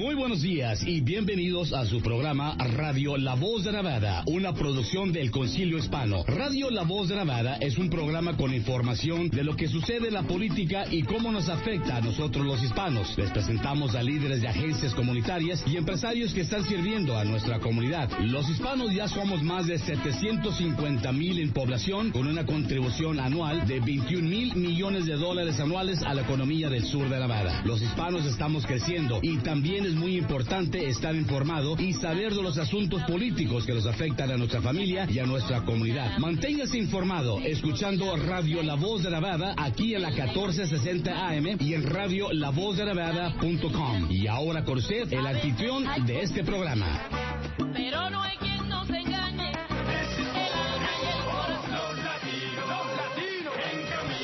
Muy buenos días y bienvenidos a su programa Radio La Voz de Nevada, una producción del Concilio Hispano. Radio La Voz de Nevada es un programa con información de lo que sucede en la política y cómo nos afecta a nosotros los hispanos. Les presentamos a líderes de agencias comunitarias y empresarios que están sirviendo a nuestra comunidad. Los hispanos ya somos más de 750 mil en población con una contribución anual de 21 mil millones de dólares anuales a la economía del sur de Nevada. Los hispanos estamos creciendo y también es muy importante estar informado y saber de los asuntos políticos que nos afectan a nuestra familia y a nuestra comunidad. Manténgase informado escuchando Radio La Voz de Nevada aquí en la 1460 AM y en radio lavozdelavada.com. Y ahora con usted, el anfitrión de este programa. Pero no hay quien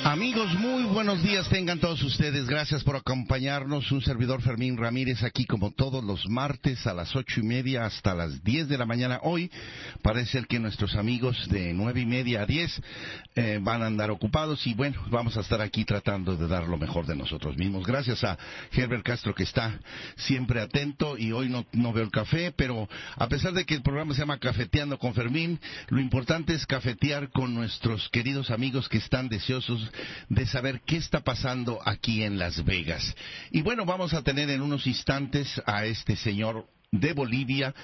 Amigos, muy buenos días tengan todos ustedes. Gracias por acompañarnos. Un servidor Fermín Ramírez aquí como todos los martes a las ocho y media hasta las diez de la mañana. Hoy parece que nuestros amigos de nueve y media a diez eh, van a andar ocupados y bueno, vamos a estar aquí tratando de dar lo mejor de nosotros mismos. Gracias a Herbert Castro que está siempre atento y hoy no, no veo el café, pero a pesar de que el programa se llama Cafeteando con Fermín, lo importante es cafetear con nuestros queridos amigos que están deseosos de saber qué está pasando aquí en Las Vegas. Y bueno, vamos a tener en unos instantes a este señor de Bolivia,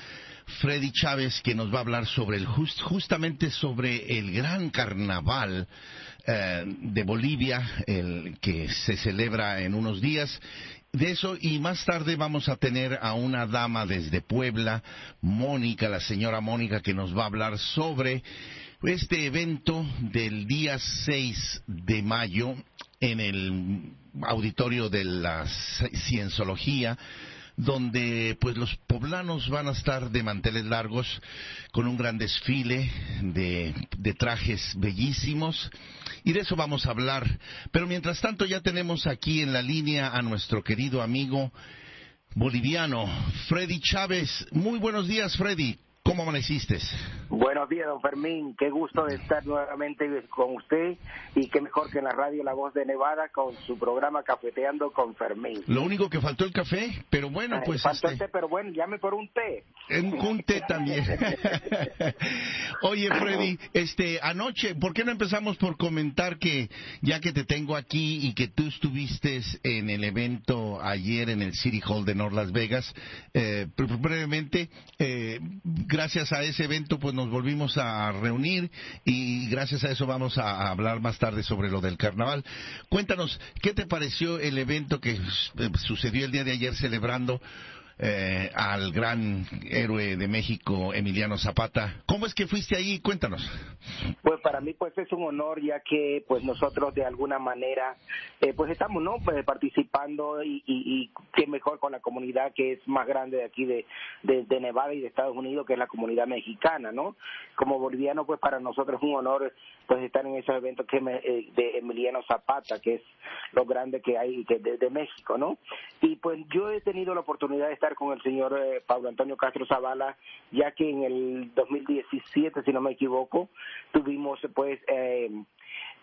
Freddy Chávez, que nos va a hablar sobre el just- justamente sobre el gran carnaval eh, de Bolivia, el que se celebra en unos días. De eso y más tarde vamos a tener a una dama desde Puebla, Mónica, la señora Mónica, que nos va a hablar sobre este evento del día 6 de mayo en el auditorio de la Cienciología donde pues los poblanos van a estar de manteles largos con un gran desfile de, de trajes bellísimos y de eso vamos a hablar. Pero mientras tanto ya tenemos aquí en la línea a nuestro querido amigo boliviano, Freddy Chávez. Muy buenos días, Freddy. ¿Cómo amaneciste? Buenos días, don Fermín. Qué gusto de estar nuevamente con usted y qué mejor que en la radio La Voz de Nevada con su programa Cafeteando con Fermín. Lo único que faltó el café, pero bueno, Eh, pues faltó este, el té, pero bueno, llame por un té. un, un té también. Oye, Freddy, este, anoche, ¿por qué no empezamos por comentar que ya que te tengo aquí y que tú estuviste en el evento ayer en el City Hall de North Las Vegas, eh, bre- brevemente, eh, gracias a ese evento pues nos volvimos a reunir y gracias a eso vamos a, hablar más tarde sobre lo del carnaval. Cuéntanos, ¿qué te pareció el evento que eh, sucedió el día de ayer celebrando eh, al gran héroe de México, Emiliano Zapata. ¿Cómo es que fuiste ahí? Cuéntanos. Pues para mí pues es un honor ya que pues nosotros de alguna manera eh, pues estamos no pues, participando y, y, y qué mejor con la comunidad que es más grande de aquí de, de, Nevada y de Estados Unidos que es la comunidad mexicana no como boliviano pues para nosotros es un honor pues estar en esos eventos que me- eh, de Emiliano Zapata que es lo grande que hay de, de México no y pues yo he tenido la oportunidad de estar con el señor eh, Pablo Antonio Castro Zavala ya que en el 2017 si no me equivoco tuvimos pues eh,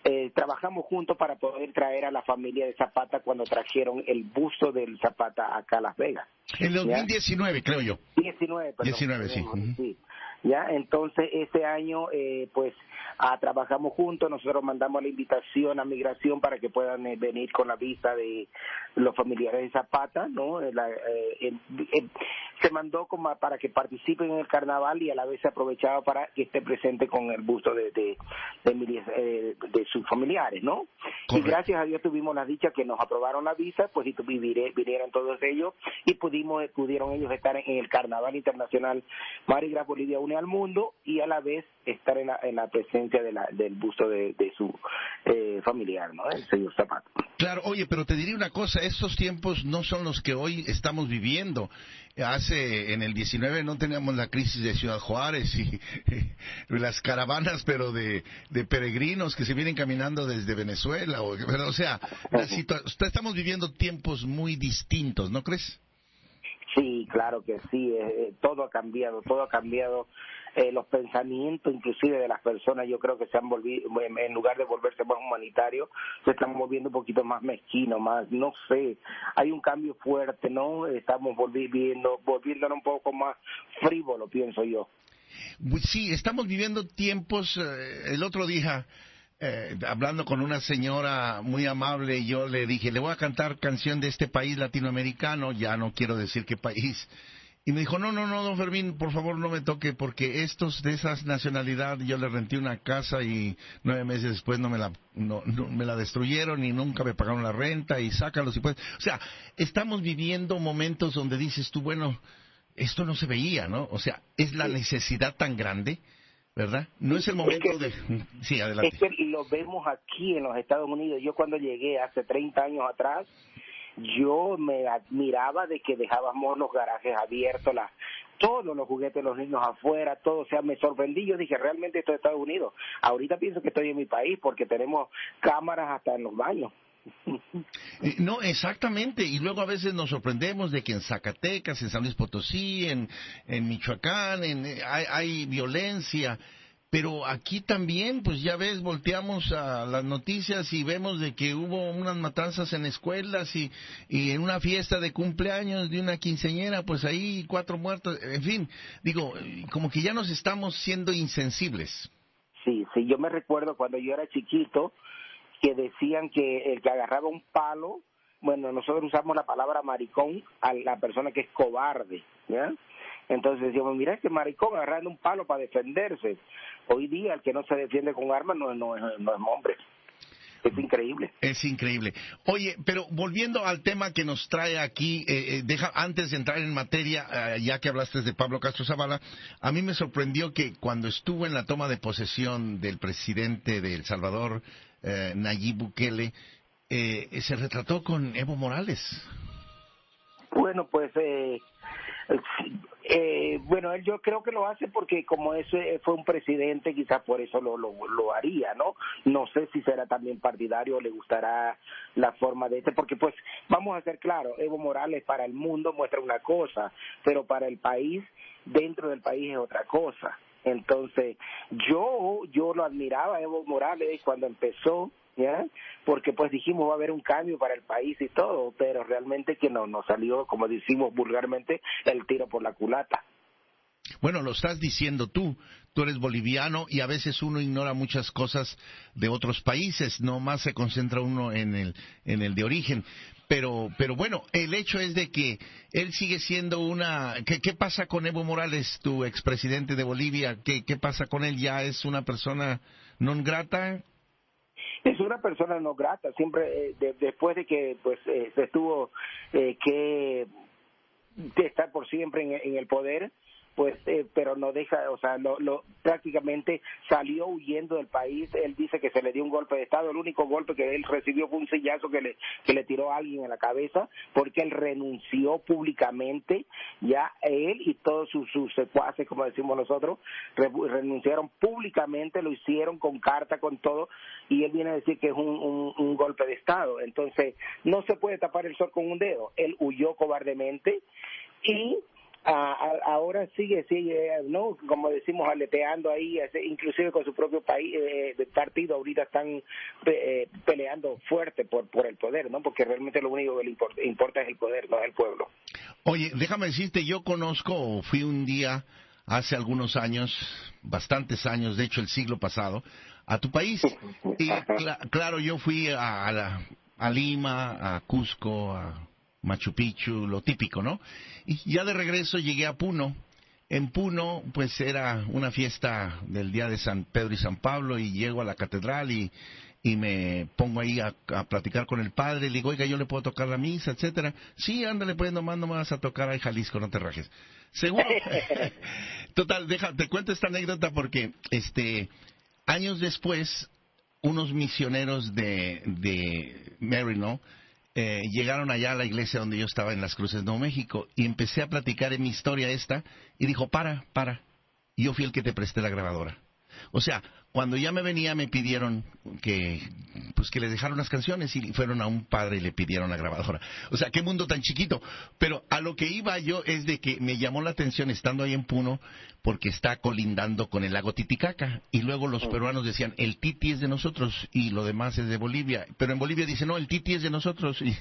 eh, trabajamos juntos para poder traer a la familia de Zapata cuando trajeron el busto del Zapata acá a Las Vegas. En ¿Ya? 2019, creo yo. 19, perdón. 19, sí. Sí. Ya, entonces este año eh, pues ah, trabajamos juntos, nosotros mandamos la invitación a migración para que puedan eh, venir con la visa de los familiares de Zapata, ¿no? Eh, la- eh, se mandó como para que participen en el carnaval y a la vez se aprovechaba para que esté presente con el busto de de, de, eh, de sus familiares, ¿no? Y gracias a Dios tuvimos la dicha que nos aprobaron la visa, pues y vinieron todos ellos y pudimos pudieron ellos estar en el Carnaval Internacional Mardi Gras Bolivia une al mundo y a la vez estar en la, en la presencia de la, del busto de, de su eh, familiar, ¿no? El señor Zapata. Claro, oye, pero te diría una cosa, estos tiempos no son los que hoy estamos viviendo. Hace, en el 19 no teníamos la crisis de Ciudad Juárez y las caravanas, pero de, de peregrinos que se vienen caminando desde Venezuela. O, o sea, la estamos viviendo tiempos muy distintos, ¿no crees? Sí, claro que sí, eh, eh, todo ha cambiado, todo ha cambiado. eh, los pensamientos inclusive de las personas yo creo que se han volvido, en lugar de volverse más humanitarios, se están volviendo un poquito más mezquinos, más, no sé, hay un cambio fuerte, ¿no? Estamos volviendo, volviéndonos un poco más frívolo, pienso yo. Pues sí, estamos viviendo tiempos, eh, el otro día, eh, hablando con una señora muy amable, yo le dije, le voy a cantar canción de este país latinoamericano, ya no quiero decir qué país, y me dijo, no, no, no, don Fermín, por favor no me toque, porque estos de esas nacionalidad, yo le renté una casa y nueve meses después no me la, no, me la destruyeron y nunca me pagaron la renta y sácalos y pues. O sea, estamos viviendo momentos donde dices tú, bueno, esto no se veía, ¿no? O sea, es la necesidad tan grande, ¿verdad? No es el momento de... Sí, adelante. Es que lo vemos aquí en los Estados Unidos. Yo cuando llegué hace 30 años atrás, yo me admiraba de que dejábamos los garajes abiertos, la, todos los juguetes de los niños afuera, todo, o sea, me sorprendí, yo dije, realmente esto es Estados Unidos. Ahorita pienso que estoy en mi país porque tenemos cámaras hasta en los baños. No, exactamente. Y luego a veces nos sorprendemos de que en Zacatecas, en San Luis Potosí, en, en Michoacán, en, eh, hay, hay violencia. Pero aquí también, pues ya ves, volteamos a las noticias y vemos de que hubo unas matanzas en escuelas y, y en una fiesta de cumpleaños de una quinceñera, pues ahí cuatro muertos. En fin, digo, como que ya nos estamos siendo insensibles. Sí, sí, yo me recuerdo cuando yo era chiquito que decían que el que agarraba un palo, bueno, nosotros usamos la palabra maricón a la persona que es cobarde, ¿ya? Entonces decíamos, mira este maricón agarrando un palo para defenderse. Hoy día el que no se defiende con armas no, no, no es hombre. Es increíble. Es increíble. Oye, pero volviendo al tema que nos trae aquí, eh, eh, deja antes de entrar en materia, eh, ya que hablaste de Pablo Castro Zavala, a mí me sorprendió que cuando estuvo en la toma de posesión del presidente de El Salvador, Nayib Bukele, se retrató con Evo Morales. Bueno, pues eh, bueno, él yo creo que lo hace porque como ese fue un presidente, quizás por eso lo, lo, lo haría, ¿no? No sé si será también partidario o le gustará la forma de este, porque pues vamos a ser claros, Evo Morales para el mundo muestra una cosa, pero para el país, dentro del país es otra cosa. Entonces, yo, yo lo admiraba Evo Morales cuando empezó, ¿ya? Porque pues dijimos va a haber un cambio para el país y todo, pero realmente que no nos salió, como decimos vulgarmente, el tiro por la culata. Bueno, lo estás diciendo tú. Tú eres boliviano y a veces uno ignora muchas cosas de otros países, no más se concentra uno en el, en el de origen. Pero, pero bueno, el hecho es de que él sigue siendo una... ¿Qué, qué pasa con Evo Morales, tu expresidente de Bolivia? ¿Qué, ¿Qué pasa con él? ¿Ya es una persona non grata? es una persona no grata siempre eh, después de que pues eh, se tuvo eh, que estar por siempre en, el poder pues eh, pero no deja o sea lo, lo, prácticamente salió huyendo del país. Él dice que se le dio un golpe de estado. El único golpe que él recibió fue un sillazo que le que le tiró a alguien en la cabeza porque él renunció públicamente. Ya él y todos sus, sus secuaces como decimos nosotros renunciaron públicamente lo hicieron con carta con todo y él viene a decir que es un, un, un golpe de estado. Entonces no se puede tapar el sol con un dedo. Él huyó cobardemente y ahora sigue, sigue, ¿no? Como decimos, aleteando ahí, inclusive con su propio país, eh, partido, ahorita están eh, peleando fuerte por, por el poder, ¿no? Porque realmente lo único que le importa, es el poder, no es el pueblo. Oye, déjame decirte, yo conozco, fui un día hace algunos años, bastantes años, de hecho el siglo pasado, a tu país. Y claro, yo fui a, a Lima, a Cusco, a Machu Picchu, lo típico, ¿no? Y ya de regreso llegué a Puno. En Puno, pues era una fiesta del día de San Pedro y San Pablo y llego a la catedral y, y me pongo ahí a, platicar con el padre, y le digo, oiga, yo le puedo tocar la misa, etcétera. Sí, ándale, pues nomás, nomás a tocar ahí Jalisco, no te rajes. Seguro. Total, deja, te cuento esta anécdota porque, este, años después, unos misioneros de, de Maryland, eh, llegaron allá a la iglesia donde yo estaba en Las Cruces, Nuevo México, y empecé a platicar en mi historia esta, y dijo, para, para, yo fui el que te presté la grabadora. O sea, cuando ya me venía me pidieron que pues que les dejaron las canciones y fueron a un padre y le pidieron la grabadora. O sea, qué mundo tan chiquito. Pero a lo que iba yo es de que me llamó la atención estando ahí en Puno porque está colindando con el lago Titicaca y luego los Mm. peruanos decían, "El Titi es de nosotros y lo demás es de Bolivia." Pero en Bolivia dicen, "No, el Titi es de nosotros." Y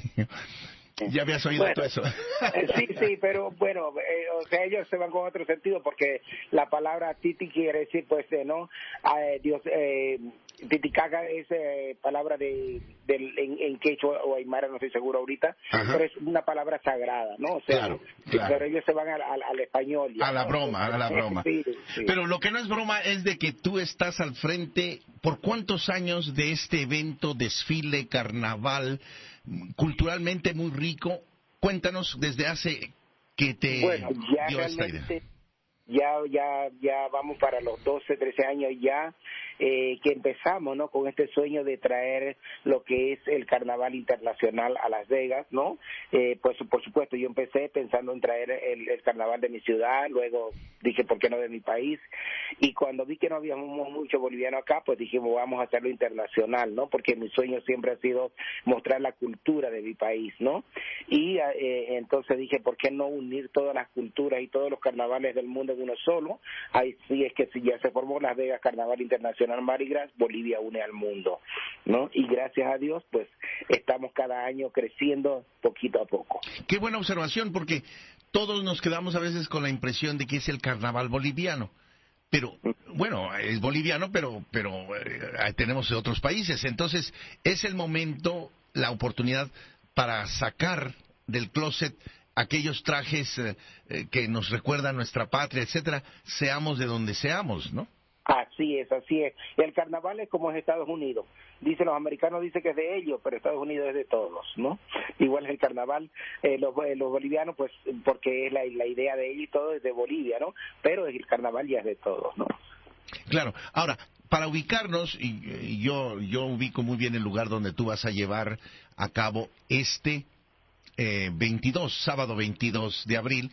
ya habías oído Bueno, todo eso. Eh, Sí, sí, pero bueno, eh, o sea, ellos se van con otro sentido porque la palabra titi quiere decir, pues, eh, ¿no? Ah, eh, Dios, eh, titicaca es eh, palabra de, del, en, en quechua o aymara, no estoy seguro ahorita, Ajá. pero es una palabra sagrada, ¿no? O sea, Claro, claro. pero ellos se van al, al, al español. A la ¿no? broma, a la broma. Sí, sí. Pero lo que no es broma es de que tú estás al frente, ¿por cuántos años de este evento, desfile, carnaval, culturalmente muy rico? Cuéntanos desde hace que te Bueno, ya dio esta idea. ya, ya, ya vamos para los 12, 13 años ya eh, que empezamos, ¿no? Con este sueño de traer lo que es el Carnaval Internacional a Las Vegas, ¿no? Eh, pues por supuesto, yo empecé pensando en traer el, Carnaval de mi ciudad, luego dije, ¿por qué no de mi país? Y cuando vi que no había mu- mucho boliviano acá, pues dijimos, vamos a hacerlo internacional, ¿no? Porque mi sueño siempre ha sido mostrar la cultura de mi país, ¿no? Y eh, entonces dije, ¿por qué no unir todas las culturas y todos los carnavales del mundo en uno solo? Ahí sí es que si ya se formó Las Vegas Carnaval Internacional Mardi Gras, Bolivia une al mundo, ¿no? Y gracias a Dios, pues estamos cada año creciendo poquito a poco. Qué buena observación, porque todos nos quedamos a veces con la impresión de que es el carnaval boliviano. Pero, bueno, es boliviano, pero, pero eh, tenemos otros países. Entonces, es el momento, la oportunidad para sacar del closet aquellos trajes eh, eh, que nos recuerdan nuestra patria, etcétera, seamos de donde seamos, ¿no? Así es, así es. El carnaval es como es Estados Unidos. Dicen los americanos dicen que es de ellos, pero Estados Unidos es de todos, ¿no? Igual es el carnaval, eh, los, eh, los bolivianos, pues, porque es la, idea de ellos y todo es de Bolivia, ¿no? Pero el carnaval ya es de todos, ¿no? Claro. Ahora, para ubicarnos, y yo, yo ubico muy bien el lugar donde tú vas a llevar a cabo este eh, 22, sábado 22 de abril.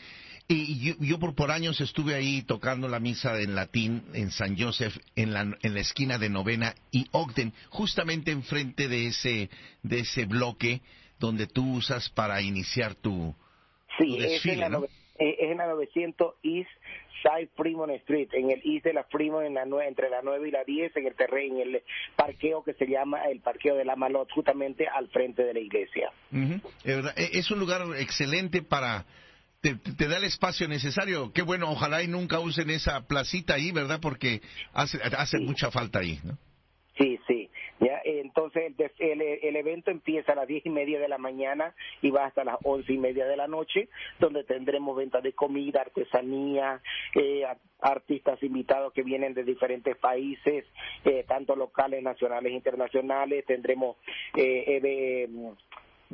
Y yo, yo por, por años estuve ahí tocando la misa en latín en San Joseph, en la, en la esquina de Novena y Ogden, justamente enfrente de ese, de ese bloque donde tú usas para iniciar tu, Sí, tu es, desfile, en la ¿no? nove- eh, es en la 900 East Side Fremont Street, en el East de la Fremont, en la nue- entre la 9 y la 10, en el terreno, en el parqueo que se llama el parqueo de la Malot, justamente al frente de la iglesia. Es e- Es un lugar excelente para... Te, te da el espacio necesario. Qué bueno, ojalá y nunca usen esa placita ahí, ¿verdad? Porque hace, hace mucha falta ahí, ¿no? Sí, sí. Ya, entonces el, el, el evento empieza a las diez y media de la mañana y va hasta las once y media de la noche, donde tendremos venta de comida, artesanía, eh, artistas invitados que vienen de diferentes países, eh, tanto locales, nacionales internacionales. Tendremos eh, eh, de,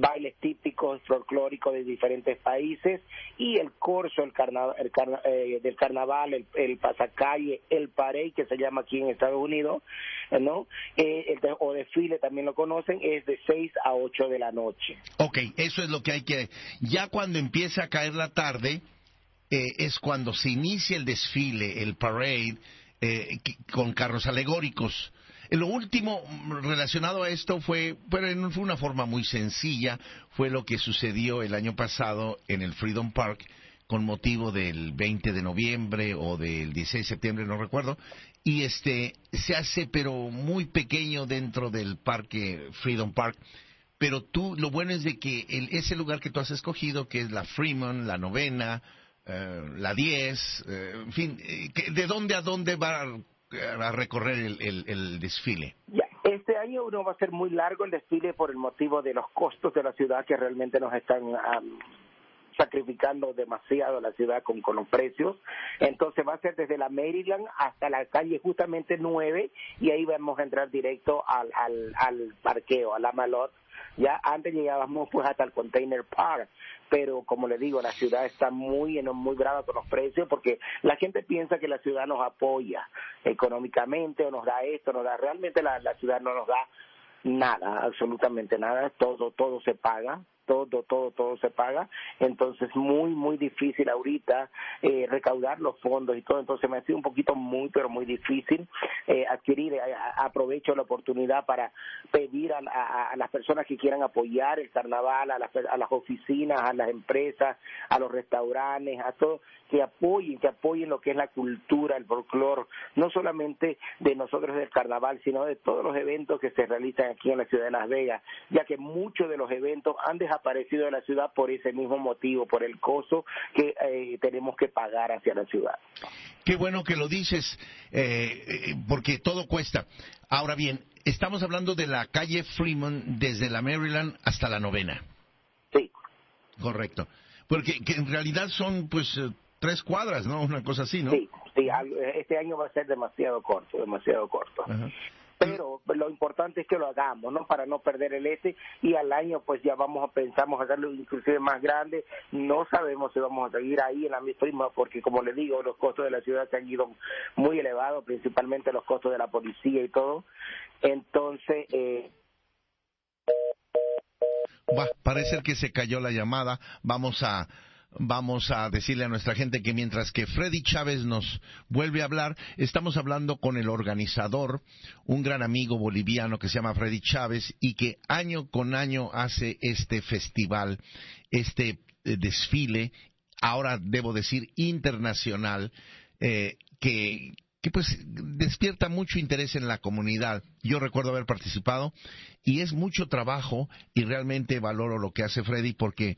bailes típicos folclóricos de diferentes países y el corso el carna- el carna- eh, del carnaval, el, el pasacalle, el parey que se llama aquí en Estados Unidos, ¿no? Eh, el o desfile también lo conocen, es de 6 a 8 de la noche. Ok, eso es lo que hay que... Ya cuando empieza a caer la tarde, eh, es cuando se inicia el desfile, el parade, eh, con carros alegóricos. Lo último relacionado a esto fue, pero en una forma muy sencilla, fue lo que sucedió el año pasado en el Freedom Park con motivo del 20 de noviembre o del 16 de septiembre, no recuerdo, y este se hace pero muy pequeño dentro del parque Freedom Park. Pero tú, lo bueno es de que el, ese lugar que tú has escogido, que es la Fremont, la novena, eh, la 10, eh, en fin, eh, ¿de dónde a dónde va a, recorrer el, el- desfile? Ya, este año no va a ser muy largo el desfile por el motivo de los costos de la ciudad que realmente nos están am, sacrificando demasiado la ciudad con, con los precios. Entonces va a ser desde la Maryland hasta la calle justamente 9 y ahí vamos a entrar directo al, al, al parqueo, a la Malot. Ya antes llegábamos pues hasta el Container Park, pero como le digo, la ciudad está muy muy brava con los precios porque la gente piensa que la ciudad nos apoya económicamente o nos da esto, nos da realmente la, la ciudad no nos da nada, absolutamente nada, todo todo se paga, todo, todo, todo se paga. Entonces, muy, muy difícil ahorita eh, recaudar los fondos y todo. Entonces, me ha sido un poquito muy, pero muy difícil eh, adquirir. Eh, aprovecho la oportunidad para pedir a, a, las personas que quieran apoyar el carnaval, a las, a las oficinas, a las empresas, a los restaurantes, a todos, que apoyen, que apoyen lo que es la cultura, el folclore, no solamente de nosotros del carnaval, sino de todos los eventos que se realizan aquí en la ciudad de Las Vegas, ya que muchos de los eventos han desaparecido de la ciudad por ese mismo motivo, por el costo que eh, tenemos que pagar hacia la ciudad. Qué bueno que lo dices, eh, eh, porque todo cuesta. Ahora bien, estamos hablando de la calle Freeman desde la Maryland hasta la novena. Sí. Correcto. Porque en realidad son pues tres cuadras, ¿no? Una cosa así, ¿no? Sí, sí, este año va a ser demasiado corto, demasiado corto. Pero lo importante es que lo hagamos, ¿no? Para no perder el este y al año pues ya vamos a pensamos hacerlo inclusive más grande. No sabemos si vamos a seguir ahí en la misma porque como les digo, los costos de la ciudad se han ido muy elevados, principalmente los costos de la policía y todo. Entonces, eh, parece que se cayó la llamada. Vamos a vamos a decirle a nuestra gente que mientras que Freddy Chávez nos vuelve a hablar, estamos hablando con el organizador, un gran amigo boliviano que se llama Freddy Chávez y que año con año hace este festival, este eh, desfile, ahora debo decir internacional, eh, que, que pues despierta mucho interés en la comunidad. Yo recuerdo haber participado y es mucho trabajo y realmente valoro lo que hace Freddy porque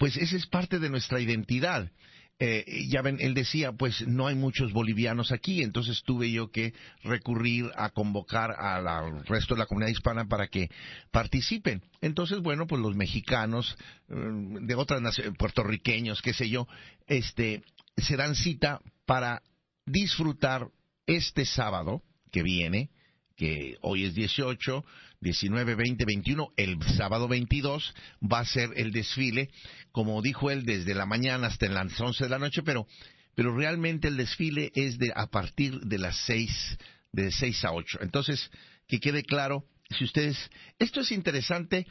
pues esa es parte de nuestra identidad. Eh, ya ven, él decía, pues no hay muchos bolivianos aquí, entonces tuve yo que recurrir a convocar al resto de la comunidad hispana para que participen. Entonces, bueno, pues los mexicanos, eh, de otras naciones, puertorriqueños, qué sé yo, este, se dan cita para disfrutar este sábado que viene, que hoy es 18, 19, 20, 21, el sábado 22 va a ser el desfile, como dijo él, desde la mañana hasta las 11 de la noche, pero, pero realmente el desfile es de a partir de las 6, de 6 a 8. Entonces, que quede claro, si ustedes, esto es interesante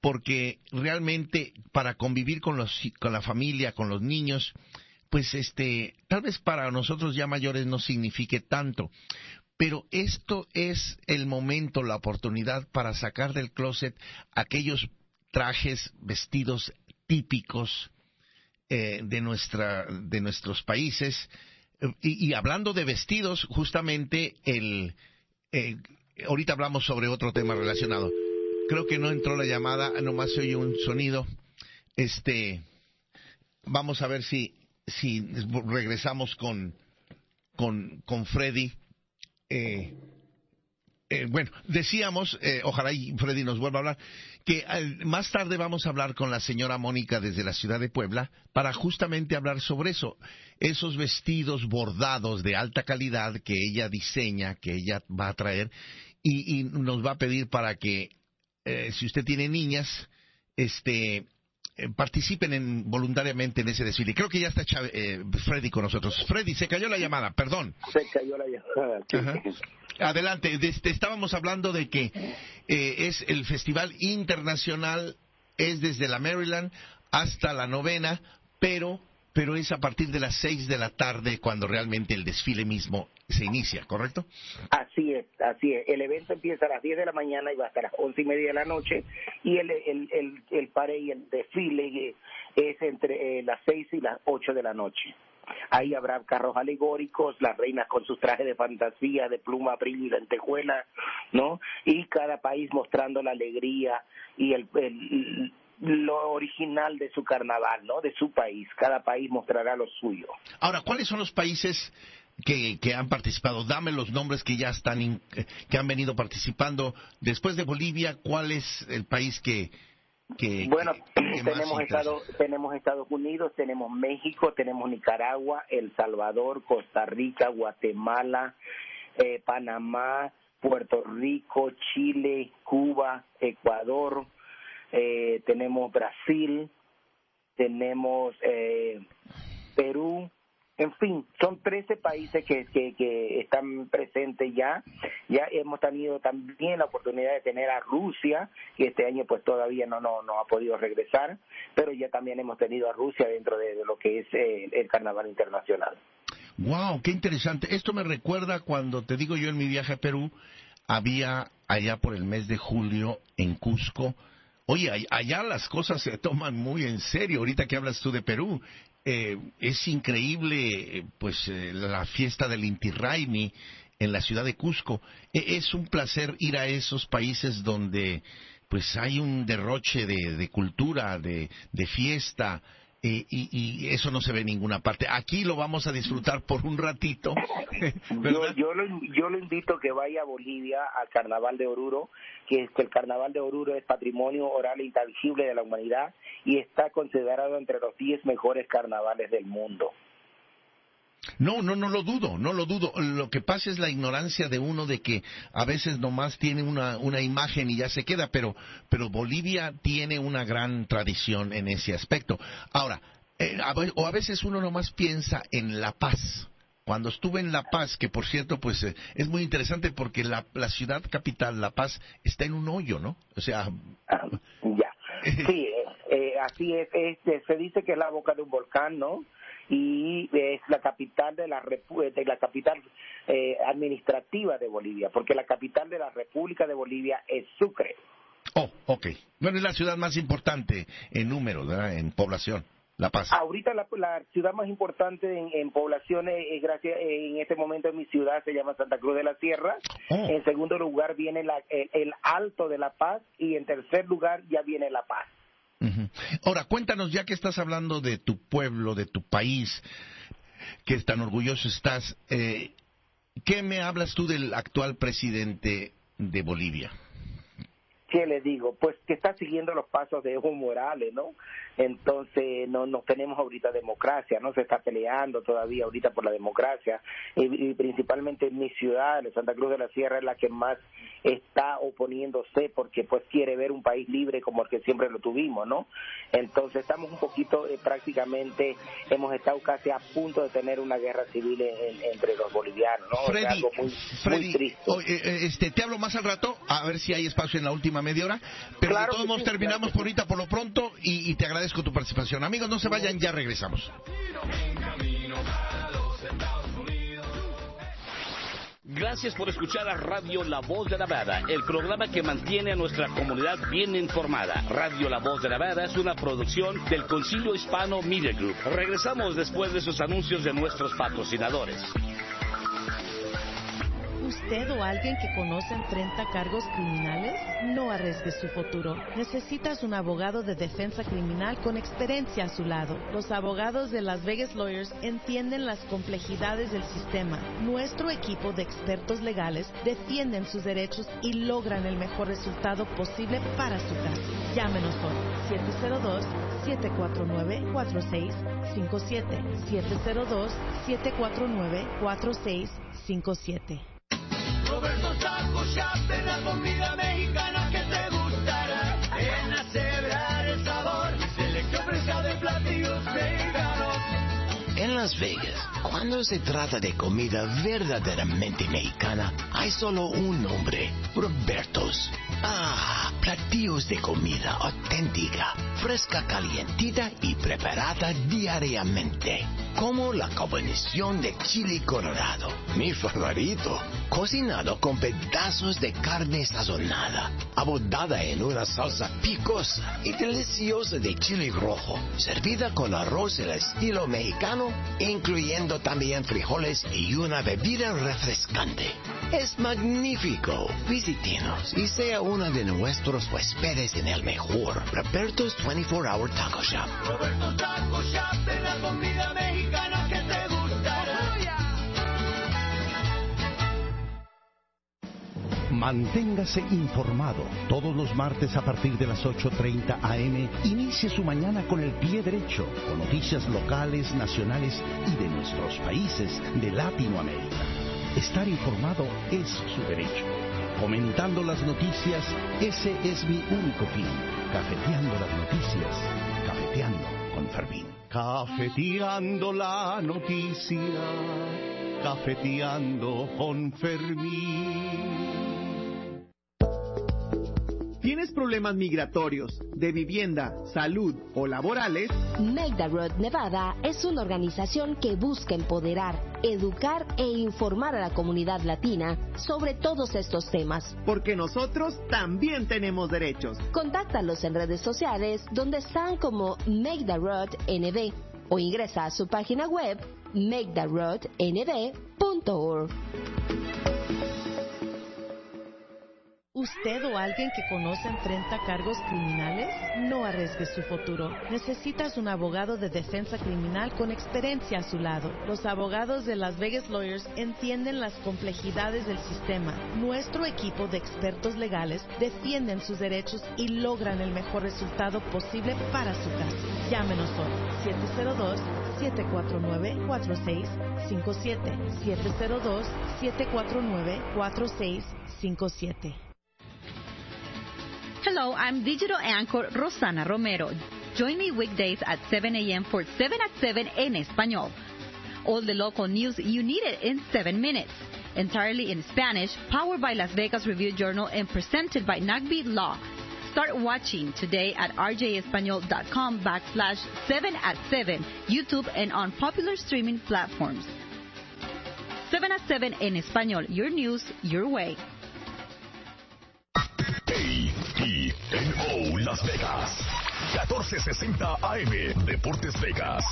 porque realmente para convivir con los, con la familia, con los niños, pues este, tal vez para nosotros ya mayores no signifique tanto, pero esto es el momento, la oportunidad para sacar del closet aquellos trajes, vestidos típicos eh, de, nuestra, de nuestros países. Y, hablando de vestidos, justamente el, eh, ahorita hablamos sobre otro tema relacionado. Creo que no entró la llamada, nomás se oye un sonido. Este, vamos a ver si, si regresamos con, con, con Freddy eh, eh, bueno, decíamos, eh, ojalá y Freddy nos vuelva a hablar, que más tarde vamos a hablar con la señora Mónica desde la ciudad de Puebla para justamente hablar sobre eso, esos vestidos bordados de alta calidad que ella diseña, que ella va a traer y, nos va a pedir para que si usted tiene niñas, este eh, participen en, voluntariamente en ese desfile. Creo que ya está eh, Freddy con nosotros. Freddy, se cayó la llamada, perdón. Se cayó la llamada. Adelante, estábamos hablando de que eh, es el Festival Internacional, es desde la Maryland hasta la novena, pero pero es a partir de las seis de la tarde cuando realmente el desfile mismo se inicia, ¿correcto? Así es, así es. El evento empieza a las diez de la mañana y va hasta las once y media de la noche y el, el, el, el pare y el desfile es entre eh, las seis y las ocho de la noche. Ahí habrá carros alegóricos, las reinas con sus trajes de fantasía, de pluma, brillo y lentejuela, ¿no? Y cada país mostrando la alegría y el, lo original de su carnaval, ¿no? De su país. Cada país mostrará lo suyo. Ahora, ¿cuáles son los países que, que han participado? Dame los nombres que ya están, que han venido participando. Después de Bolivia, ¿cuál es el país que, que bueno, tenemos, Estado, tenemos Estados Unidos, tenemos México, tenemos Nicaragua, El Salvador, Costa Rica, Guatemala, eh, Panamá, Puerto Rico, Chile, Cuba, Ecuador, eh, tenemos Brasil, tenemos eh, Perú, En fin, son 13 países que, que, están presentes ya. Ya hemos tenido también la oportunidad de tener a Rusia, que este año pues todavía no, no, no ha podido regresar, pero ya también hemos tenido a Rusia dentro de, lo que es eh, el carnaval internacional. Wow, qué interesante. Esto me recuerda cuando te digo yo en mi viaje a Perú, había allá por el mes de julio en Cusco. Oye, allá las cosas se toman muy en serio. Ahorita que hablas tú de Perú, eh, es increíble, eh, pues, eh, la fiesta del Inti Raymi en la ciudad de Cusco. E, es un placer ir a esos países donde, pues, hay un derroche de, cultura, de fiesta, y, y, eso no se ve en ninguna parte. Aquí lo vamos a disfrutar por un ratito. yo, yo, lo, yo lo invito que vaya a Bolivia al Carnaval de Oruro, que, es, que el Carnaval de Oruro es patrimonio oral e intangible de la humanidad y está considerado entre los 10 mejores carnavales del mundo. No, no, no lo dudo, no lo dudo. Lo que pasa es la ignorancia de uno de que a veces nomás tiene una, una imagen y ya se queda, pero, pero Bolivia tiene una gran tradición en ese aspecto. Ahora, eh, o a veces uno nomás piensa en La Paz. Cuando estuve en La Paz, que por cierto, pues eh, es muy interesante porque la, la ciudad capital, La Paz, está en un hoyo, ¿no? O sea... Ah, ya. Sí, eh, así es, es. Se dice que es la boca de un volcán, ¿no? Y es la capital de la, de la capital eh, administrativa de Bolivia, porque la capital de la República de Bolivia es Sucre. Oh, ok. Bueno, es la ciudad más importante en número, ¿verdad? en población. La Paz. Ahorita la, ciudad más importante en, población, eh, gracias, en este momento en mi ciudad se llama Santa Cruz de la Sierra. Oh. En segundo lugar viene la, el Alto de La Paz y en tercer lugar ya viene La Paz. Ahora, cuéntanos, ya que estás hablando de tu pueblo, de tu país, que tan orgulloso estás, eh, ¿qué me hablas tú del actual presidente de Bolivia? ¿Qué le digo? Pues que está siguiendo los pasos de Evo Morales, ¿no? Entonces, no, no tenemos ahorita democracia, ¿no? Se está peleando todavía ahorita por la democracia, y, principalmente en mi ciudad, de Santa Cruz de la Sierra, es la que más está oponiéndose porque pues quiere ver un país libre como el que siempre lo tuvimos, ¿no? Entonces, estamos un poquito, eh, prácticamente, hemos estado casi a punto de tener una guerra civil entre los bolivianos, ¿no? Freddy, Freddy eh, este, te hablo más al rato, a ver si hay espacio en la última media hora. Pero de todos modos terminamos por ahorita por lo pronto y, te agradezco tu participación. Amigos, no se vayan, ya regresamos. Gracias por escuchar a Radio La Voz de Nevada, el programa que mantiene a nuestra comunidad bien informada. Radio La Voz de Nevada es una producción del Concilio Hispano Media Group. Regresamos después de esos anuncios de nuestros patrocinadores usted o alguien que conoce enfrenta cargos criminales? No arriesgue su futuro. Necesitas un abogado de defensa criminal con experiencia a su lado. Los abogados de Las Vegas Lawyers entienden las complejidades del sistema. Nuestro equipo de expertos legales defienden sus derechos y logran el mejor resultado posible para su caso. Llámenos hoy 702 749 Roberto Taco Shop de la comida mexicana que te gustará. En asegurar el sabor selección fresca de platillos mexicanos. En Las Vegas, cuando se trata de comida verdaderamente mexicana, hay solo un nombre, Roberto's. Ah, platillos de comida auténtica, fresca, calientita y preparada diariamente. Como la combinación de chili colorado, mi favorito, cocinado con pedazos de carne sazonada, abundada en una salsa picosa y deliciosa de chili rojo, servida con arroz al estilo mexicano, incluyendo también frijoles y una bebida refrescante. Es magnífico. Visítenos y sea uno de nuestros huéspedes en el mejor Roberto's 24 Hour Taco Shop. Roberto's Taco Shop de la comida mexicana Manténgase informado. Todos los martes a partir de las 8.30 am, inicie su mañana con el pie derecho, con noticias locales, nacionales y de nuestros países de Latinoamérica. Estar informado es su derecho. Comentando las noticias, ese es mi único fin. Cafeteando las noticias. Cafeteando con Fermín. Cafeteando la noticia, cafeteando con Fermín. ¿Tienes problemas migratorios, de vivienda, salud o laborales? Make the Road Nevada es una organización que busca empoderar, educar e informar a la comunidad latina sobre todos estos temas. Porque nosotros también tenemos derechos. Contáctalos en redes sociales donde están como Make the Road NB o ingresa a su página web maketheroadnb.org. ¿Usted o alguien que conoce enfrenta cargos criminales? No arriesgue su futuro. Necesitas un abogado de defensa criminal con experiencia a su lado. Los abogados de Las Vegas Lawyers entienden las complejidades del sistema. Nuestro equipo de expertos legales defienden sus derechos y logran el mejor resultado posible para su caso. Llámenos hoy 702-749-4657. 702-749-4657. Hello, I'm digital anchor Rosana Romero. Join me weekdays at 7 a.m. for 7 at 7 en español. All the local news you need it in 7 minutes. Entirely in Spanish, powered by Las Vegas Review Journal and presented by Nagby Law. Start watching today at rjespanol.com backslash 7 at 7, YouTube, and on popular streaming platforms. 7 at 7 en español, your news, your way. KTNO Las Vegas. 1460 AM Deportes Vegas.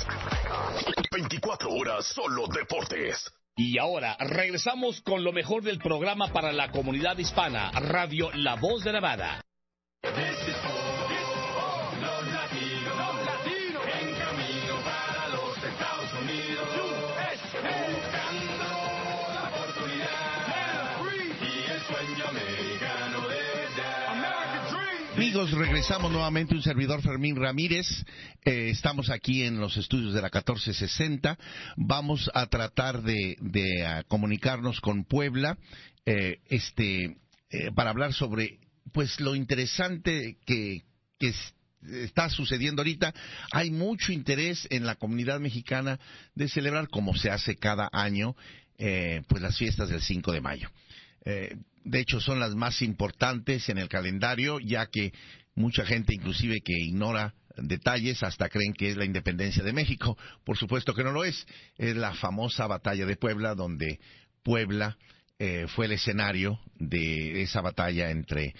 24 horas solo deportes. Y ahora regresamos con lo mejor del programa para la comunidad hispana, Radio La Voz de Nevada. Amigos, regresamos nuevamente un servidor Fermín Ramírez. Eh, estamos aquí en los estudios de la 1460. Vamos a tratar de, ah, comunicarnos con Puebla, eh, este, eh, para hablar sobre, pues, lo interesante que, que es- está sucediendo ahorita. Hay mucho interés en la comunidad mexicana de celebrar, como se hace cada año, pues las fiestas del 5 de mayo. De hecho, son las más importantes en el calendario, ya que mucha gente, inclusive que ignora detalles, hasta creen que es la independencia de México. Por supuesto que no lo es. Es la famosa batalla de Puebla, donde Puebla eh, fue el escenario de esa batalla entre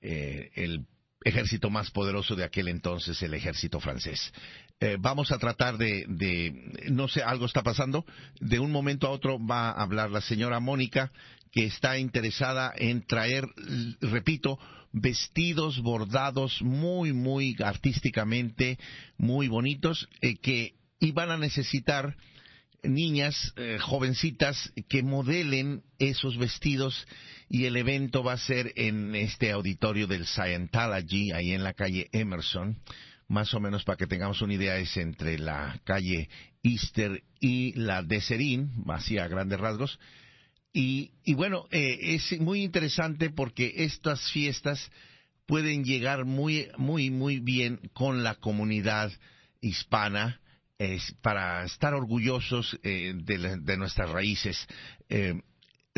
eh, el ejército más poderoso de aquel entonces, el ejército francés. Eh, vamos a tratar de, de, no sé, algo está pasando. De un momento a otro va a hablar la señora Mónica, que está interesada en traer, repito, vestidos bordados muy, muy artísticamente, muy bonitos, eh, que iban a necesitar niñas, eh, jovencitas, que modelen esos vestidos y el evento va a ser en este auditorio del Scientology, ahí en la calle Emerson. Más o menos para que tengamos una idea, es entre la calle Easter y la de Serín, así a grandes rasgos. Y, y bueno, eh, es muy interesante porque estas fiestas pueden llegar muy, muy, muy bien con la comunidad hispana es para estar orgullosos eh, de, de nuestras raíces. Eh,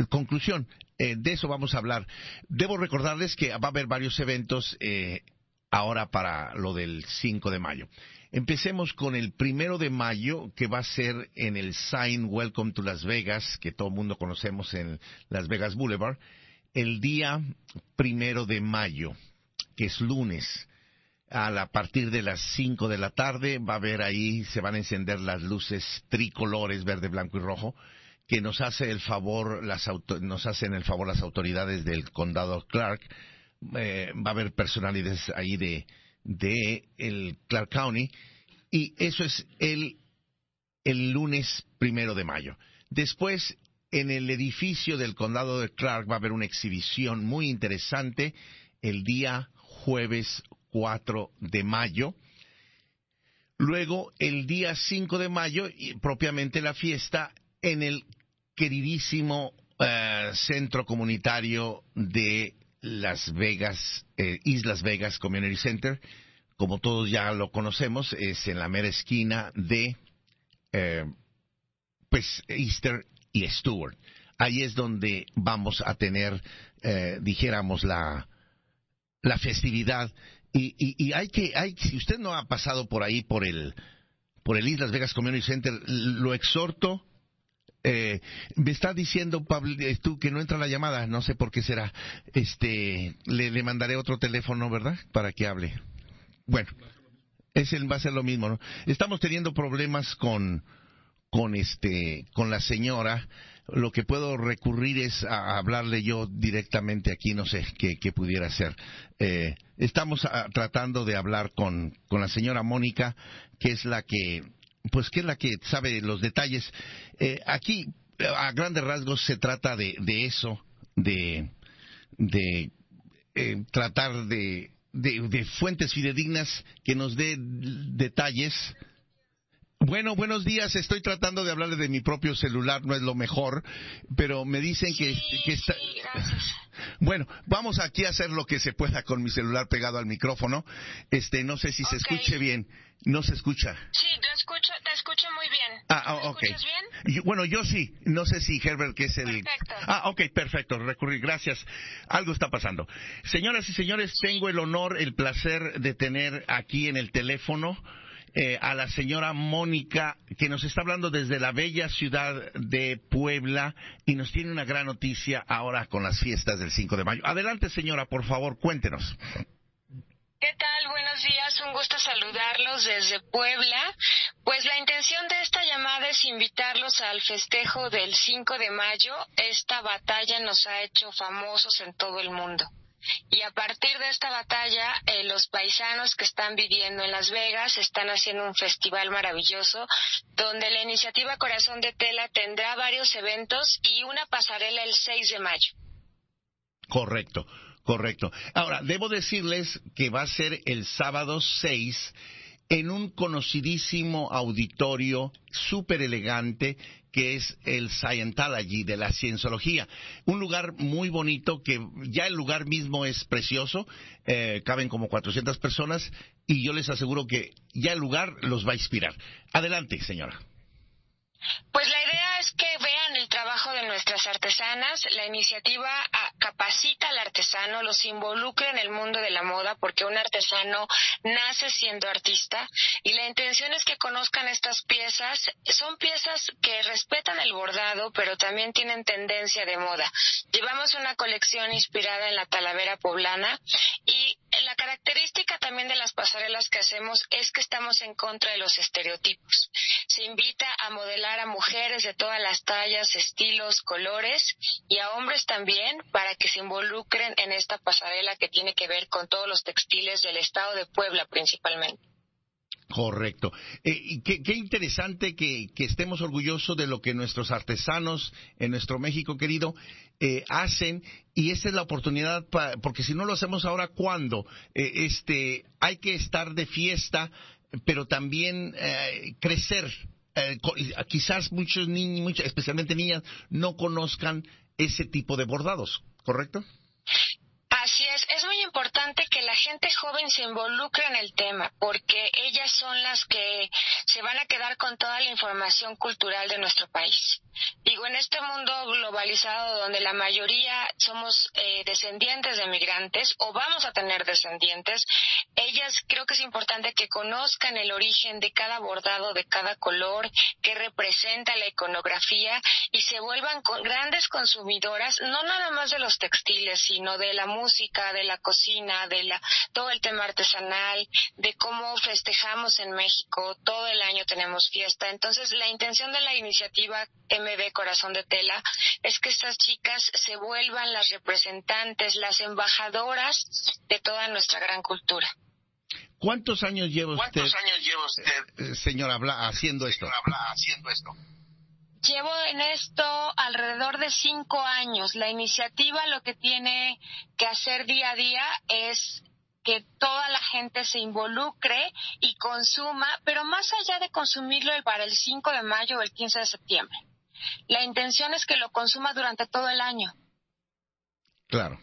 conclusión, eh, de eso vamos a hablar. Debo recordarles que va a haber varios eventos eh, ahora para lo del 5 de mayo. Empecemos con el primero de mayo, que va a ser en el Sign Welcome to Las Vegas, que todo el mundo conocemos en Las Vegas Boulevard, el día primero de mayo, que es lunes. A la partir de las 5 de la tarde va a haber ahí, se van a encender las luces tricolores, verde, blanco y rojo, que nos hace el favor, las auto- nos hacen el favor las autoridades del condado Clark. Eh, va a haber personalidades ahí de, de el Clark County y eso es el, el lunes primero de mayo. Después, en el edificio del condado de Clark va a haber una exhibición muy interesante el día jueves 4 de mayo. Luego, el día 5 de mayo, y propiamente la fiesta en el queridísimo eh, centro comunitario de Las Vegas, eh, Islas Vegas Community Center, como todos ya lo conocemos, es en la mera esquina de, eh, pues, Easter y Stewart. Ahí es donde vamos a tener, eh, dijéramos, la, la festividad. Y, y, y hay que, hay, si usted no ha pasado por ahí, por el, por el Islas Vegas Community Center, lo exhorto. Eh, me está diciendo Pablo, eh, tú que no entra la llamada, no sé por qué será. Este, le, le mandaré otro teléfono, ¿verdad? Para que hable. Bueno, es el, va a ser lo mismo, ¿no? Estamos teniendo problemas con, con este, con la señora. Lo que puedo recurrir es a hablarle yo directamente aquí, no sé qué, qué pudiera ser. Eh, estamos ah, tratando de hablar con, con la señora Mónica, que es la que, pues que es la que sabe los detalles. Eh, aquí, a grandes rasgos, se trata de, de eso, de, de eh, tratar de, de, de fuentes fidedignas que nos dé detalles. Bueno, buenos días. Estoy tratando de hablarle de mi propio celular, no es lo mejor, pero me dicen que, que está. Bueno, vamos aquí a hacer lo que se pueda con mi celular pegado al micrófono. Este, no sé si se escuche bien. No se escucha. Sí, te escucho, te escucho muy bien. Ah, ah, ¿Me ok. escuchas bien? Yo- bueno, yo sí. No sé si Herbert, que es el. Perfecto. Ah, ok, perfecto. Recurrir, gracias. Algo está pasando. Señoras y señores, tengo el honor, el placer de tener aquí en el teléfono eh, a la señora Mónica, que nos está hablando desde la bella ciudad de Puebla y nos tiene una gran noticia ahora con las fiestas del 5 de mayo. Adelante, señora, por favor, cuéntenos. ¿Qué tal? Buenos días, un gusto saludarlos desde Puebla. Pues la intención de esta llamada es invitarlos al festejo del 5 de mayo. Esta batalla nos ha hecho famosos en todo el mundo. Y a partir de esta batalla, eh, los paisanos que están viviendo en Las Vegas están haciendo un festival maravilloso donde la iniciativa Corazón de Tela tendrá varios eventos y una pasarela el 6 de mayo. Correcto, correcto. Ahora, debo decirles que va a ser el sábado 6 en un conocidísimo auditorio súper elegante que es el Scientology de la cienciología. Un lugar muy bonito que ya el lugar mismo es precioso, eh, caben como 400 personas y yo les aseguro que ya el lugar los va a inspirar. Adelante, señora. Pues la idea es que vean el trabajo de nuestras artesanas. La iniciativa ah, capacita al artesano, los involucra en el mundo de la moda, porque un artesano nace siendo artista. Y la intención es que conozcan estas piezas. Son piezas que respetan el bordado, pero también tienen tendencia de moda. Llevamos una colección inspirada en la talavera poblana y la característica también de las pasarelas que hacemos es que estamos en contra de los estereotipos. Se invita a modelar a mujeres de todas las tallas, estilos, colores y a hombres también para que se involucren en esta pasarela que tiene que ver con todos los textiles del estado de Puebla principalmente. Correcto. Eh, qué, interesante que, que estemos orgullosos de lo que nuestros artesanos en nuestro México querido eh, hacen y esa es la oportunidad porque si no lo hacemos ahora cuándo Eh, este hay que estar de fiesta pero también eh, crecer. Eh, ah, quizás muchos niños especialmente niñas no conozcan ese tipo de bordados correcto Así es, es muy importante que la gente joven se involucre en el tema, porque ellas son las que se van a quedar con toda la información cultural de nuestro país. Digo, en este mundo globalizado donde la mayoría somos eh, descendientes de migrantes o vamos a tener descendientes, ellas creo que es importante que conozcan el origen de cada bordado, de cada color, que representa la iconografía y se vuelvan con- grandes consumidoras, no nada más de los textiles, sino de la música, de la cocina, de la, todo el tema artesanal, de cómo festejamos en México, todo el año tenemos fiesta. Entonces, la intención de la iniciativa MB Corazón de Tela es que estas chicas se vuelvan las representantes, las embajadoras de toda nuestra gran cultura. ¿Cuántos años lleva usted, ¿Cuántos años lleva usted? eh, señora, habla- haciendo esto? haciendo esto? Llevo en esto alrededor de cinco años. La iniciativa lo que tiene que hacer día a día es que toda la gente se involucre y consuma, pero más allá de consumirlo para el 5 de mayo o el 15 de septiembre. La intención es que lo consuma durante todo el año. Claro.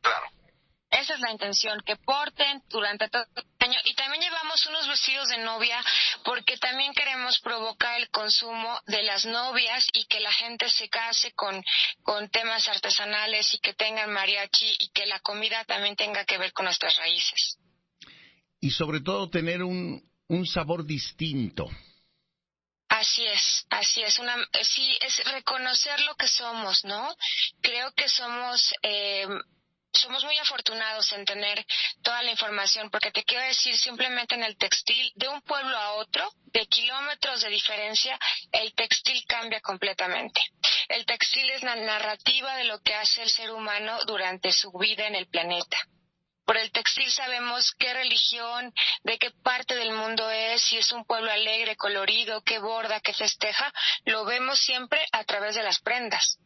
Claro. Esa es la intención, que porten durante todo el año. Y también llevamos unos vestidos de novia porque también queremos provocar el consumo de las novias y que la gente se case con, con temas artesanales y que tengan mariachi y que la comida también tenga que ver con nuestras raíces. Y sobre todo tener un, un sabor distinto. Así es, así es. Una, sí, es reconocer lo que somos, ¿no? Creo que somos eh, somos muy afortunados en tener toda la información, porque te quiero decir simplemente en el textil, de un pueblo a otro, de kilómetros de diferencia, el textil cambia completamente. El textil es la narrativa de lo que hace el ser humano durante su vida en el planeta. Por el textil sabemos qué religión, de qué parte del mundo es, si es un pueblo alegre, colorido, qué borda, qué festeja, lo vemos siempre a través de las prendas.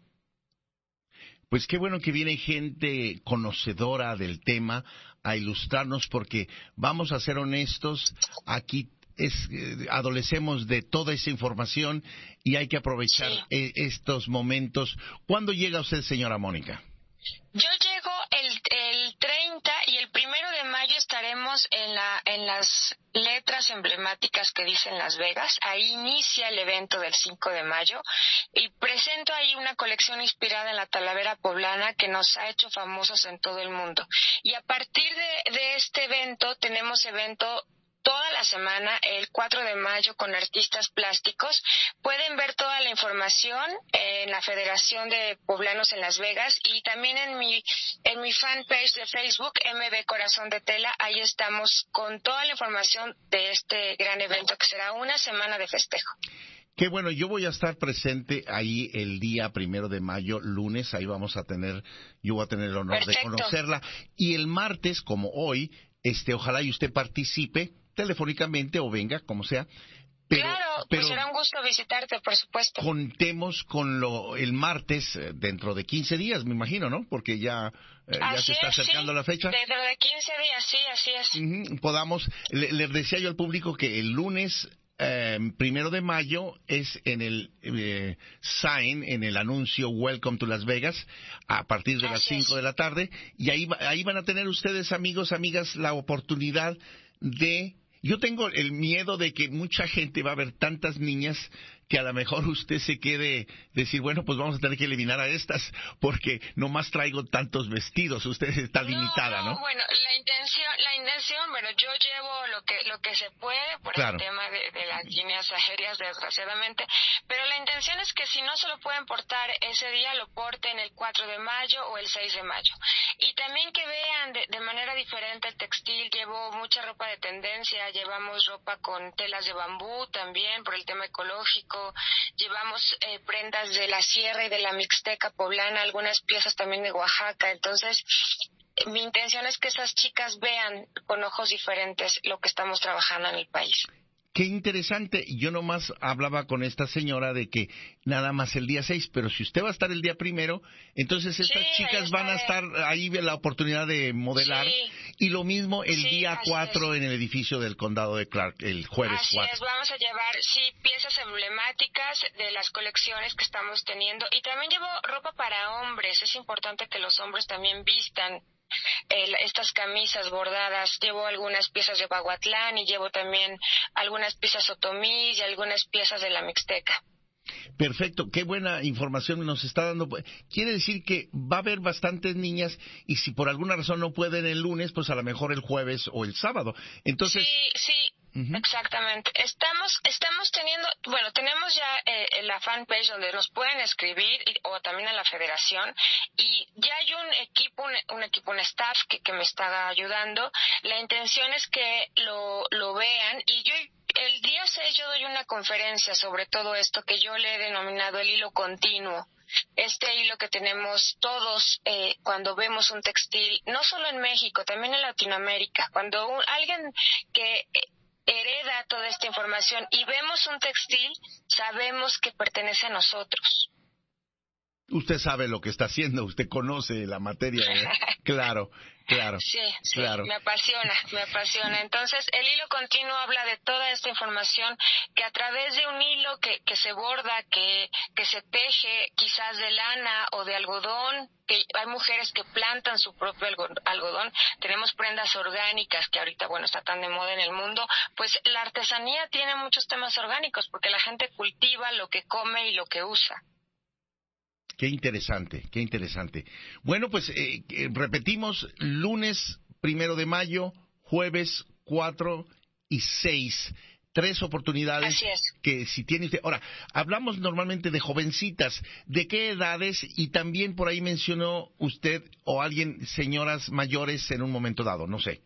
Pues qué bueno que viene gente conocedora del tema a ilustrarnos porque vamos a ser honestos, aquí es, eh, adolecemos de toda esa información y hay que aprovechar eh, estos momentos. ¿Cuándo llega usted, señora Mónica? Yo en, la, en las letras emblemáticas que dicen Las Vegas. Ahí inicia el evento del 5 de mayo y presento ahí una colección inspirada en la Talavera Poblana que nos ha hecho famosos en todo el mundo. Y a partir de, de este evento tenemos evento toda la semana, el 4 de mayo, con artistas plásticos. Pueden ver toda la información en la Federación de Poblanos en Las Vegas y también en mi, en mi fanpage de Facebook, MB Corazón de Tela. Ahí estamos con toda la información de este gran evento que será una semana de festejo. Qué bueno, yo voy a estar presente ahí el día primero de mayo, lunes, ahí vamos a tener, yo voy a tener el honor de conocerla. Y el martes, como hoy, este, ojalá y usted participe telefónicamente o venga, como sea. Pero, claro, pero pues será un gusto visitarte, por supuesto. contemos con lo el martes eh, dentro de 15 días, me imagino, ¿no? Porque ya, eh, ya se está es, acercando sí. la fecha. Dentro de 15 días, sí, así es. Podamos, le, le decía yo al público que el lunes eh, primero de mayo es en el eh, sign, en el anuncio Welcome to Las Vegas, a partir de las 5 de la tarde, y ahí, ahí van a tener ustedes, amigos, amigas, la oportunidad de... Yo tengo el miedo de que mucha gente va a ver tantas niñas que a lo mejor usted se quede decir, bueno, pues vamos a tener que eliminar a estas porque nomás traigo tantos vestidos. Usted está limitada, ¿no? Bueno, la intención, la intención, bueno, yo llevo lo que lo que se puede por Claro. el tema de, de las líneas aéreas, desgraciadamente, pero la intención es que si no se lo pueden portar ese día, lo porten el 4 de mayo o el 6 de mayo. Y también que vean de, de manera diferente el textil. Llevo mucha ropa de tendencia, llevamos ropa con telas de bambú también por el tema ecológico, llevamos eh, prendas de la sierra y de la mixteca poblana, algunas piezas también de Oaxaca. Entonces, mi intención es que esas chicas vean con ojos diferentes lo que estamos trabajando en el país. Qué interesante. Yo nomás hablaba con esta señora de que nada más el día 6, pero si usted va a estar el día primero, entonces estas Sí, chicas van a estar ahí la oportunidad de modelar. Sí. Y lo mismo el Sí, día así 4 en el edificio del condado de Clark, el jueves Así 4. es, vamos a llevar, sí, piezas emblemáticas de las colecciones que estamos teniendo y también llevo ropa para hombres. Es importante que los hombres también vistan el- estas camisas bordadas. Llevo algunas piezas de Baguatlán y llevo también algunas piezas otomí y algunas piezas de la Mixteca. Perfecto, qué buena información nos está dando. Quiere decir que va a haber bastantes niñas y si por alguna razón no pueden el lunes, pues a lo mejor el jueves o el sábado. Entonces, Sí, sí, Exactamente. Estamos, estamos teniendo, bueno, tenemos ya eh, la fanpage donde nos pueden escribir o también en la federación y ya hay un equipo, un, un equipo, un staff que, que me está ayudando. La intención es que lo, lo vean y yo el día 6 yo doy una conferencia sobre todo esto que yo le he denominado el hilo continuo este hilo que tenemos todos eh, cuando vemos un textil, no solo en México, también en Latinoamérica. Cuando un- alguien que eh, hereda toda esta información y vemos un textil, sabemos que pertenece a nosotros. Usted sabe lo que está haciendo, usted conoce la materia. ¿eh? Claro, claro. Sí, sí, claro. me apasiona, me apasiona. Entonces, el hilo continuo habla de toda esta información que a través de un hilo que, que se borda, que, que se teje quizás de lana o de algodón, que hay mujeres que plantan su propio algo- algodón, tenemos prendas orgánicas que ahorita, bueno, está tan de moda en el mundo, pues la artesanía tiene muchos temas orgánicos porque la gente cultiva lo que come y lo que usa. Qué interesante, qué interesante. Bueno, pues eh, eh, repetimos, lunes primero de mayo, jueves 4 y 6. Tres oportunidades Así es. que si tiene usted. Ahora, hablamos normalmente de jovencitas. ¿De qué edades? Y también por ahí mencionó usted o alguien, señoras mayores en un momento dado, no sé.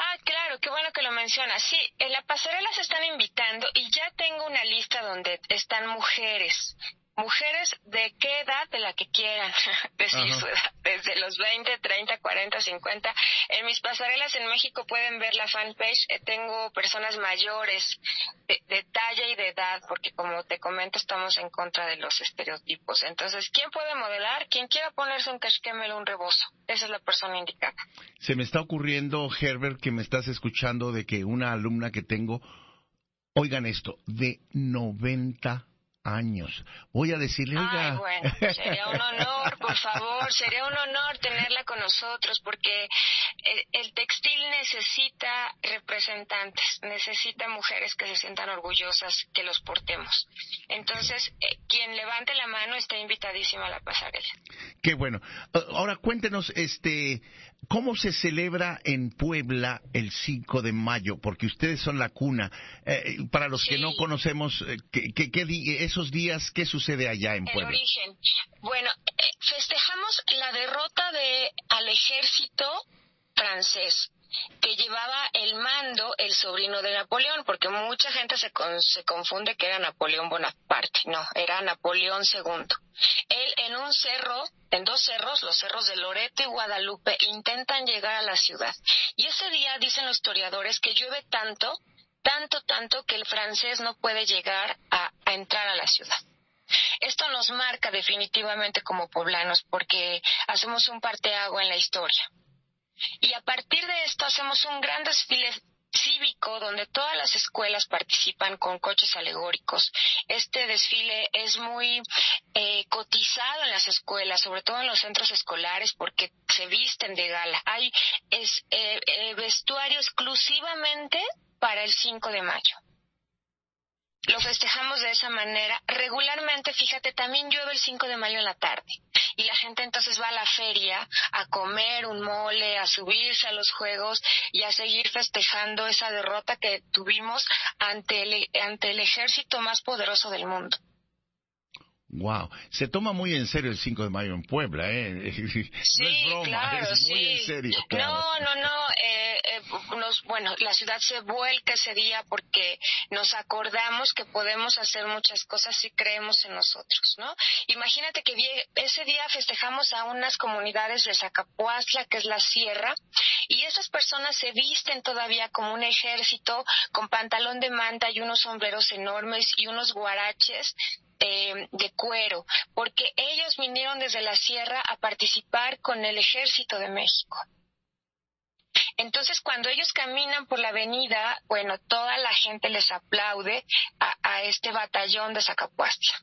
Ah, claro, qué bueno que lo mencionas. Sí, en la pasarela se están invitando y ya tengo una lista donde están mujeres. Mujeres de qué edad, de la que quieran decir Ajá. su edad, desde los 20, 30, 40, 50. En mis pasarelas en México pueden ver la fanpage. Eh, tengo personas mayores de, de talla y de edad, porque como te comento, estamos en contra de los estereotipos. Entonces, ¿quién puede modelar? Quien quiera ponerse un casquemel o un rebozo. Esa es la persona indicada. Se me está ocurriendo, Herbert, que me estás escuchando de que una alumna que tengo, oigan esto, de 90 años. Voy a decirle, oiga. Ay, bueno, sería un honor, por favor, sería un honor tenerla con nosotros porque eh, el textil necesita representantes, necesita mujeres que se sientan orgullosas que los portemos. Entonces, eh, quien levante la mano está invitadísima a la pasarela. Qué bueno. Ah, Ahora cuéntenos, este, ¿cómo se celebra en Puebla el 5 de mayo? Porque ustedes son la cuna. Eh, para los que no conocemos, eh, ¿qué, qué- qué di- esos días, ¿qué sucede allá en El Puebla? origen. Bueno, eh, festejamos la derrota de al ejército francés que llevaba el mando el sobrino de Napoleón, porque mucha gente se, con- se confunde que era Napoleón Bonaparte, no, era Napoleón II. Él en un cerro, en dos cerros, los cerros de Loreto y Guadalupe, intentan llegar a la ciudad. Y ese día dicen los historiadores que llueve tanto, tanto, tanto que el francés no puede llegar a- entrar a la ciudad. Esto nos marca definitivamente como poblanos porque hacemos un parteagua en la historia. Y a partir de esto hacemos un gran desfile cívico donde todas las escuelas participan con coches alegóricos. Este desfile es muy eh, cotizado en las escuelas, sobre todo en los centros escolares, porque se visten de gala. Hay es, eh, eh, vestuario exclusivamente para el 5 de mayo. Lo festejamos de esa manera. Regularmente, fíjate, también llueve el 5 de mayo en la tarde. Y la gente entonces va a la feria a comer un mole, a subirse a los juegos y a seguir festejando esa derrota que tuvimos ante el, ante el ejército más poderoso del mundo. Wow, se toma muy en serio el 5 de mayo en Puebla, ¿eh? no es broma, claro, es muy sí. en serio. claro. No, no, no. eh, eh, nos, bueno, la ciudad se vuelca ese día porque nos acordamos que podemos hacer muchas cosas si creemos en nosotros, ¿no? Imagínate que ese día festejamos a unas comunidades de Zacapuastla, que es la sierra, y esas personas se visten todavía como un ejército con pantalón de manta y unos sombreros enormes y unos guaraches eh, de cuero, porque ellos vinieron desde la sierra a participar con el ejército de México. Entonces, cuando ellos caminan por la avenida, bueno, toda la gente les aplaude a, este batallón de Zacapuastla.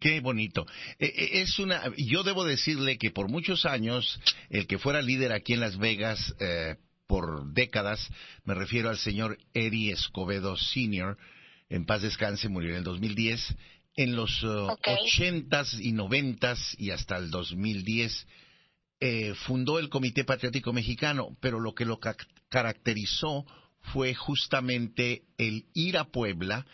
Qué bonito. Eh, eh, Es una, yo debo decirle que por muchos años el que fuera líder aquí en Las Vegas eh, por décadas, me refiero al señor Eddie Escobedo Sr., en paz descanse, murió en el 2010. En los ochentas y noventas y hasta el 2010 eh, fundó el Comité Patriótico Mexicano, pero lo que lo ca- caracterizó fue justamente el ir a Puebla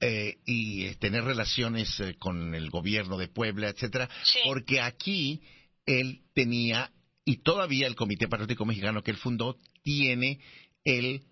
eh, y eh, tener relaciones eh, con el gobierno de Puebla, etcétera, porque aquí él tenía y todavía el Comité Patriótico Mexicano que él fundó tiene el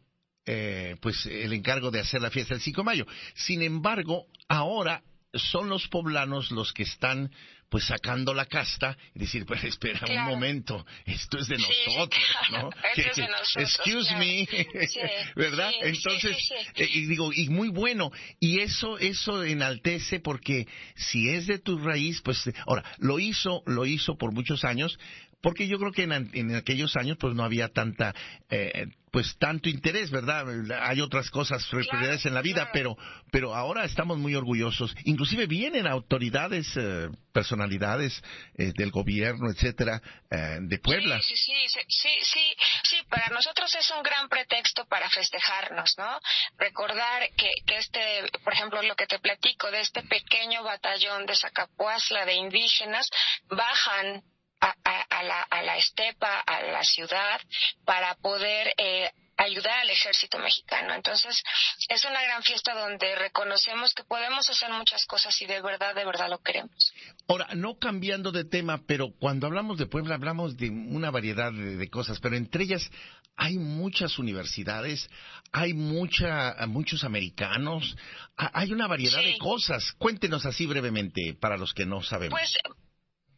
eh, pues el encargo de hacer la fiesta del 5 de mayo. Sin embargo, ahora son los poblanos los que están pues sacando la casta y decir, pues espera un momento, esto es de nosotros, ¿no? Esto es de nosotros, excuse claro. me, Sí, ¿verdad? sí, Entonces, eh, y digo, y muy bueno, y eso, eso enaltece porque si es de tu raíz, pues, ahora, lo hizo, lo hizo por muchos años, porque yo creo que en, aquellos años pues no había tanta eh, pues tanto interés verdad hay otras cosas prioridades en la vida pero pero ahora estamos muy orgullosos. Inclusive vienen autoridades eh, personalidades eh, del gobierno etcétera eh, de Puebla. Sí, sí, sí, sí, sí, sí, para nosotros es un gran pretexto para festejarnos, ¿no? Recordar que, que este, por ejemplo, lo que te platico de este pequeño batallón de Zacapuazla de indígenas, bajan a, a- a la, a la estepa, a la ciudad, para poder eh, ayudar al ejército mexicano. Entonces, es una gran fiesta donde reconocemos que podemos hacer muchas cosas y de verdad, de verdad lo queremos. Ahora, no cambiando de tema, pero cuando hablamos de Puebla hablamos de una variedad de, de cosas, pero entre ellas hay muchas universidades, hay mucha, muchos americanos, ha- hay una variedad Sí. de cosas. Cuéntenos así brevemente para los que no sabemos. Pues,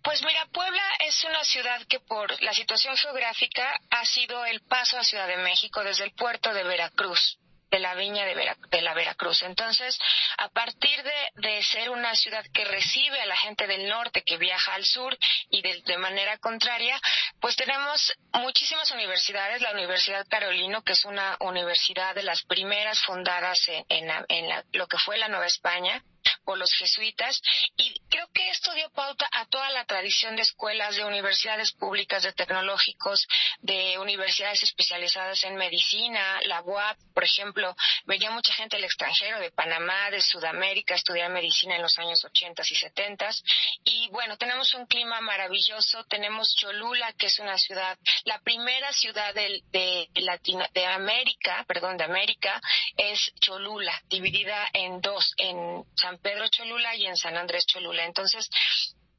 pues mira, Puebla es una ciudad que por la situación geográfica ha sido el paso a Ciudad de México desde el puerto de Veracruz de la viña de, la Veracruz. Entonces, a partir de, de ser una ciudad que recibe a la gente del norte que viaja al sur y de, de manera contraria, pues tenemos muchísimas universidades. La Universidad Carolino, que es una universidad de las primeras fundadas en, en la- en la- lo que fue la Nueva España, por los jesuitas y creo que esto dio pauta a toda la tradición de escuelas, de universidades públicas, de tecnológicos, de universidades especializadas en medicina, la UAP, por ejemplo, venía mucha gente del extranjero, de Panamá, de Sudamérica, a estudiar medicina en los años 80 y 70 y bueno, tenemos un clima maravilloso, tenemos Cholula, que es una ciudad, la primera ciudad del- de, Latino, de América, perdón, de América, es Cholula, dividida en dos, en San Pedro Cholula y en San Andrés Cholula. Entonces,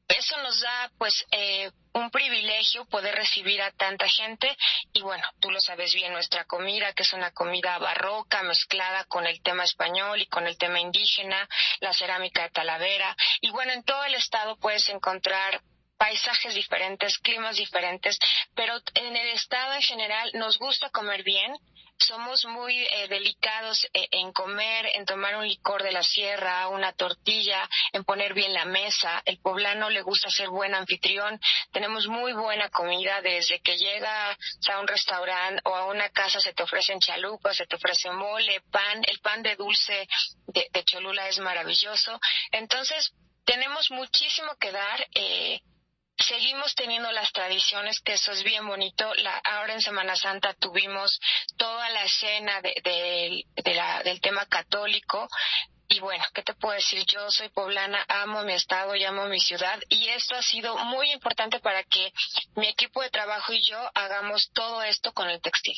eso nos da pues eh, un privilegio poder recibir a tanta gente. Y bueno, tú lo sabes bien, nuestra comida, que es una comida barroca mezclada con el tema español y con el tema indígena, la cerámica de Talavera. Y bueno, en todo el estado puedes encontrar paisajes diferentes, climas diferentes, pero en el estado en general nos gusta comer bien, somos muy eh, delicados eh, en comer, en tomar un licor de la sierra, una tortilla, en poner bien la mesa. El poblano le gusta ser buen anfitrión. Tenemos muy buena comida desde que llegas a un restaurante o a una casa se te ofrecen chalupas, se te ofrece mole, pan. El pan de dulce de, de Cholula es maravilloso. Entonces, tenemos muchísimo que dar. Eh, seguimos teniendo las tradiciones, que eso es bien bonito. La, ahora en Semana Santa tuvimos toda la escena de, la- del tema católico. Y bueno, ¿qué te puedo decir? Yo soy poblana, amo mi estado y amo mi ciudad. Y esto ha sido muy importante para que mi equipo de trabajo y yo hagamos todo esto con el textil.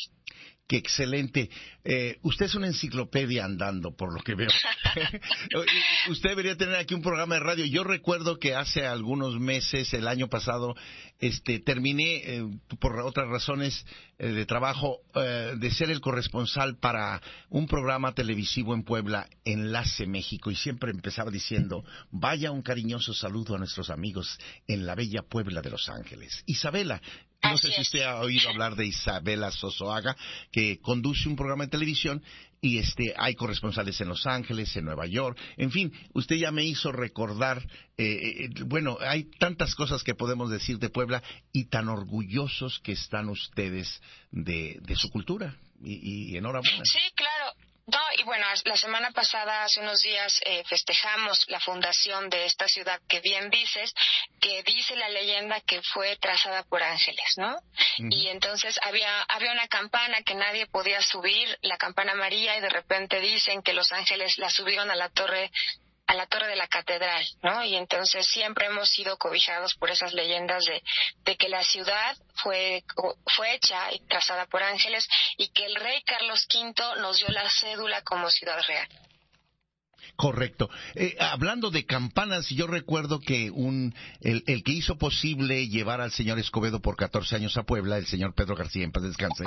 Qué excelente. Eh, usted es una enciclopedia andando, por lo que veo. usted debería tener aquí un programa de radio. Yo recuerdo que hace algunos meses, el año pasado, este, terminé, eh, por otras razones eh, de trabajo, eh, de ser el corresponsal para un programa televisivo en Puebla, Enlace México, y siempre empezaba diciendo, vaya un cariñoso saludo a nuestros amigos en la bella Puebla de Los Ángeles. Isabela, no sé si usted ha oído hablar de Isabela Sosoaga, que conduce un programa de televisión y este hay corresponsales en Los Ángeles, en Nueva York, en fin, usted ya me hizo recordar, eh, eh, bueno, hay tantas cosas que podemos decir de Puebla y tan orgullosos que están ustedes de, de su cultura y, y enhorabuena. Sí, claro. No, y bueno, la semana pasada, hace unos días, eh, festejamos la fundación de esta ciudad que bien dices, que dice la leyenda que fue trazada por ángeles, ¿no? Y entonces había, había una campana que nadie podía subir, la campana María, y de repente dicen que los ángeles la subieron a la torre a la torre de la catedral, ¿no? Y entonces siempre hemos sido cobijados por esas leyendas de, que la ciudad fue, fue hecha y trazada por ángeles y que el rey Carlos V nos dio la cédula como ciudad real. Correcto. Eh, hablando de campanas, yo recuerdo que un el, el, que hizo posible llevar al señor Escobedo por 14 años a Puebla, el señor Pedro García, en paz descanse,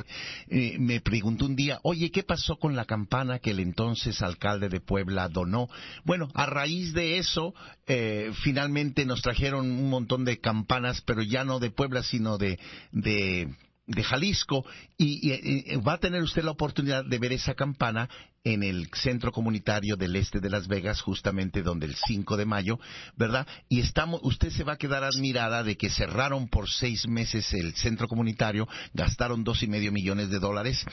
eh, me preguntó un día, oye, ¿qué pasó con la campana que el entonces alcalde de Puebla donó? Bueno, a raíz de eso, eh, finalmente nos trajeron un montón de campanas, pero ya no de Puebla, sino de, de de Jalisco y, va a tener usted la oportunidad de ver esa campana en el centro comunitario del este de Las Vegas, justamente donde el 5 de mayo, ¿verdad? Y estamos, usted se va a quedar admirada de que cerraron por seis meses el centro comunitario, gastaron dos y medio millones de dólares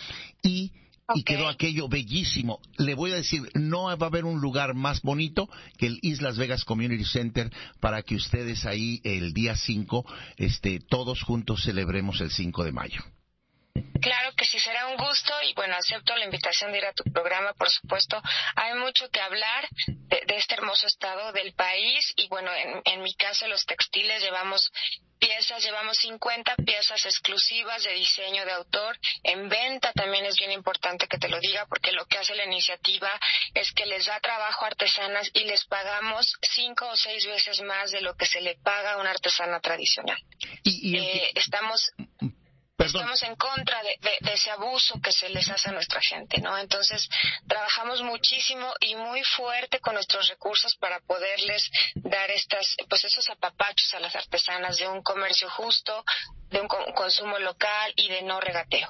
y y quedó aquello bellísimo. Le voy a decir, no va a haber un lugar más bonito que el Islas Vegas Community Center para que ustedes ahí el día 5, este, todos juntos celebremos el 5 de mayo. Claro que sí, será un gusto y bueno, acepto la invitación de ir a tu programa, por supuesto. Hay mucho que hablar de, este hermoso estado del país y bueno, en, en mi caso los textiles llevamos piezas, llevamos 50 piezas exclusivas de diseño de autor. En venta también es bien importante que te lo diga porque lo que hace la iniciativa es que les da trabajo a artesanas y les pagamos cinco o seis veces más de lo que se le paga a una artesana tradicional. Y, eh, estamos Estamos en contra de, ese abuso que se les hace a nuestra gente, ¿no? Entonces, trabajamos muchísimo y muy fuerte con nuestros recursos para poderles dar estas, pues esos apapachos a las artesanas de un comercio justo, de un consumo local y de no regateo.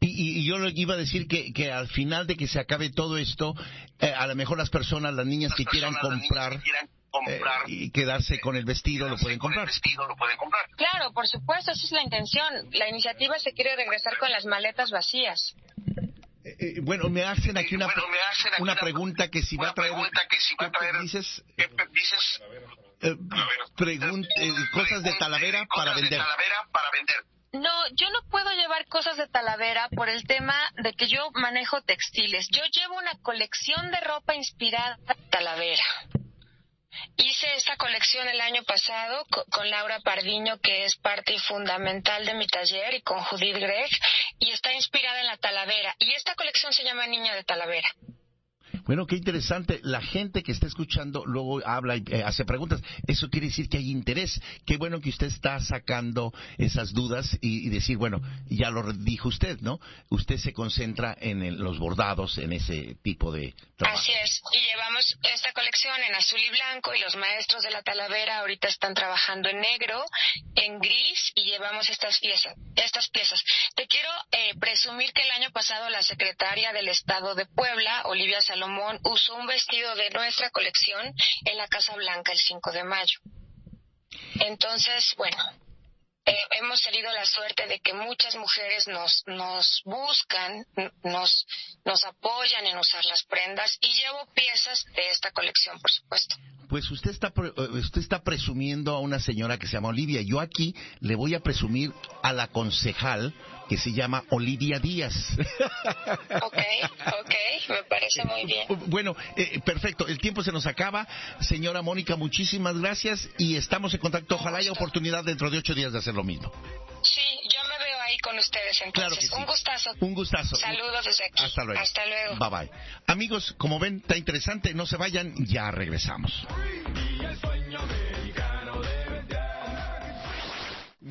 Y, y, yo iba a decir que, que, al final de que se acabe todo esto, eh, a lo mejor las personas, las niñas que quieran comprar comprar eh, y quedarse con el vestido lo pueden comprar. vestido lo pueden comprar. Claro, por supuesto, esa es la intención. La iniciativa se quiere regresar con las maletas vacías. Eh, eh, bueno, me hacen aquí una, una, pregunta que si va a traer, que si va a traer dices, ¿qué dices? cosas de Talavera para vender. para vender. No, yo no puedo llevar cosas de Talavera por el tema de que yo manejo textiles. Yo llevo una colección de ropa inspirada en Talavera. Hice esta colección el año pasado con Laura Pardiño, que es parte fundamental de mi taller, y con Judith Gregg, y está inspirada en la Talavera. Y esta colección se llama Niña de Talavera. Bueno, qué interesante. La gente que está escuchando luego habla y eh, hace preguntas. Eso quiere decir que hay interés. Qué bueno que usted está sacando esas dudas y, decir, bueno, ya lo dijo usted, ¿no? Usted se concentra en los bordados, en ese tipo de trabajo. Así es. Y llevamos esta colección en azul y blanco y los maestros de la Talavera ahorita están trabajando en negro, en gris y llevamos estas piezas. Estas piezas. Te quiero eh, presumir que el año pasado la secretaria del Estado de Puebla, Olivia Salomón, usó un vestido de nuestra colección en la Casa Blanca el 5 de mayo. Entonces, bueno, eh, hemos tenido la suerte de que muchas mujeres nos, nos buscan, nos, nos apoyan en usar las prendas y llevo piezas de esta colección, por supuesto. Pues usted está, eh, usted está presumiendo a una señora que se llama Olivia. Yo aquí le voy a presumir a la concejal que se llama Olivia Díaz. Ok, ok, me parece muy bien. Bueno, eh, perfecto, el tiempo se nos acaba. Señora Mónica, muchísimas gracias y estamos en contacto. Ojalá haya oportunidad dentro de ocho días de hacer lo mismo. Sí, yo me veo ahí con ustedes entonces. Un gustazo. Un gustazo. Saludos desde aquí. Hasta luego. Hasta luego. Bye bye. Amigos, como ven, está interesante. No se vayan, ya regresamos.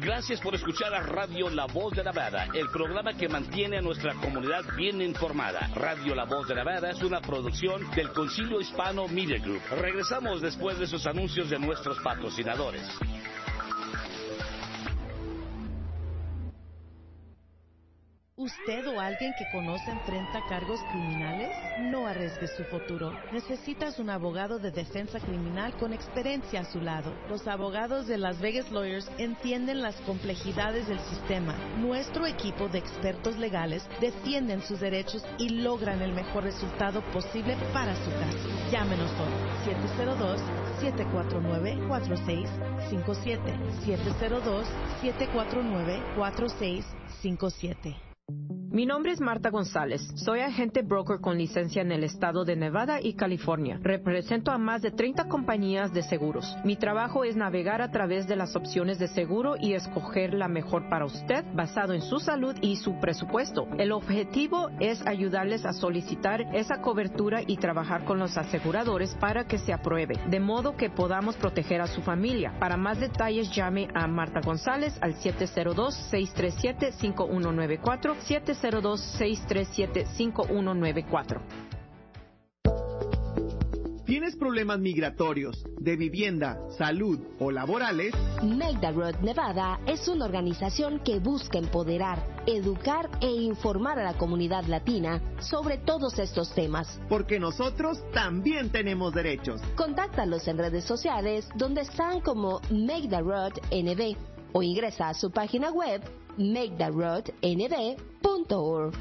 Gracias por escuchar a Radio La Voz de Nevada, el programa que mantiene a nuestra comunidad bien informada. Radio La Voz de Nevada es una producción del Concilio Hispano Media Group. Regresamos después de esos anuncios de nuestros patrocinadores. ¿Usted o alguien que conoce enfrenta cargos criminales? No arriesgue su futuro. Necesitas un abogado de defensa criminal con experiencia a su lado. Los abogados de Las Vegas Lawyers entienden las complejidades del sistema. Nuestro equipo de expertos legales defienden sus derechos y logran el mejor resultado posible para su caso. Llámenos hoy 702-749-4657. 702-749-4657. Thank you. Mi nombre es Marta González. Soy agente broker con licencia en el estado de Nevada y California. Represento a más de 30 compañías de seguros. Mi trabajo es navegar a través de las opciones de seguro y escoger la mejor para usted basado en su salud y su presupuesto. El objetivo es ayudarles a solicitar esa cobertura y trabajar con los aseguradores para que se apruebe, de modo que podamos proteger a su familia. Para más detalles llame a Marta González al 702-637-5194, 702-637-5194. ¿Tienes problemas migratorios, de vivienda, salud o laborales? Make the Road Nevada es una organización que busca empoderar, educar e informar a la comunidad latina sobre todos estos temas. Porque nosotros también tenemos derechos. Contáctalos en redes sociales donde están como Make the Road NB o ingresa a su página web maketheroadnb.org.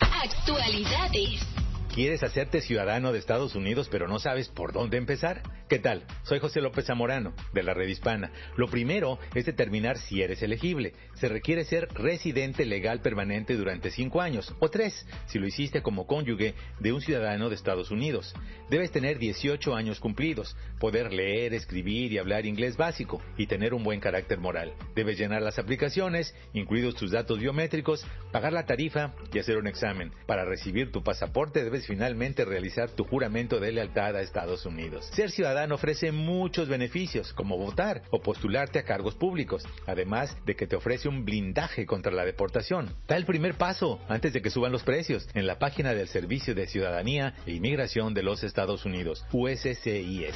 Actualidades. ¿Quieres hacerte ciudadano de Estados Unidos pero no sabes por dónde empezar? ¿Qué tal? Soy José López Zamorano, de la Red Hispana. Lo primero es determinar si eres elegible. Se requiere ser residente legal permanente durante cinco años, o tres, si lo hiciste como cónyuge de un ciudadano de Estados Unidos. Debes tener 18 años cumplidos, poder leer, escribir y hablar inglés básico, y tener un buen carácter moral. Debes llenar las aplicaciones, incluidos tus datos biométricos, pagar la tarifa y hacer un examen. Para recibir tu pasaporte debes finalmente realizar tu juramento de lealtad a Estados Unidos. Ser ciudadano ofrece muchos beneficios, como votar o postularte a cargos públicos, además de que te ofrece un blindaje contra la deportación. Da el primer paso antes de que suban los precios en la página del Servicio de Ciudadanía e Inmigración de los Estados Unidos, USCIS.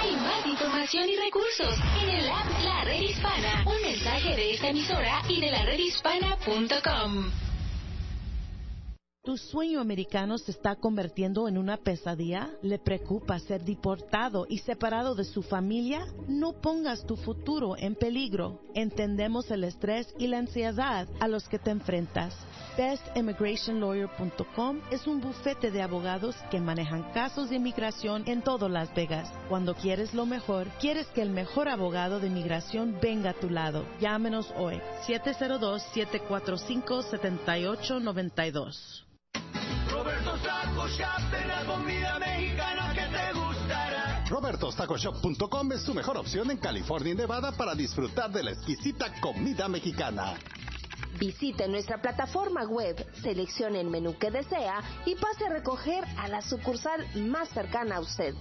Hay más información y recursos en el app La Red Hispana. Un mensaje de esta emisora y de la redhispana.com. ¿Tu sueño americano se está convirtiendo en una pesadilla? ¿Le preocupa ser deportado y separado de su familia? No pongas tu futuro en peligro. Entendemos el estrés y la ansiedad a los que te enfrentas. BestImmigrationLawyer.com es un bufete de abogados que manejan casos de inmigración en todo Las Vegas. Cuando quieres lo mejor, quieres que el mejor abogado de inmigración venga a tu lado. Llámenos hoy 702-745-7892. Roberto Taco Shop de la comida mexicana que te gustará. RobertoStacoShop.com es tu mejor opción en California y Nevada para disfrutar de la exquisita comida mexicana. Visite nuestra plataforma web, seleccione el menú que desea y pase a recoger a la sucursal más cercana a usted.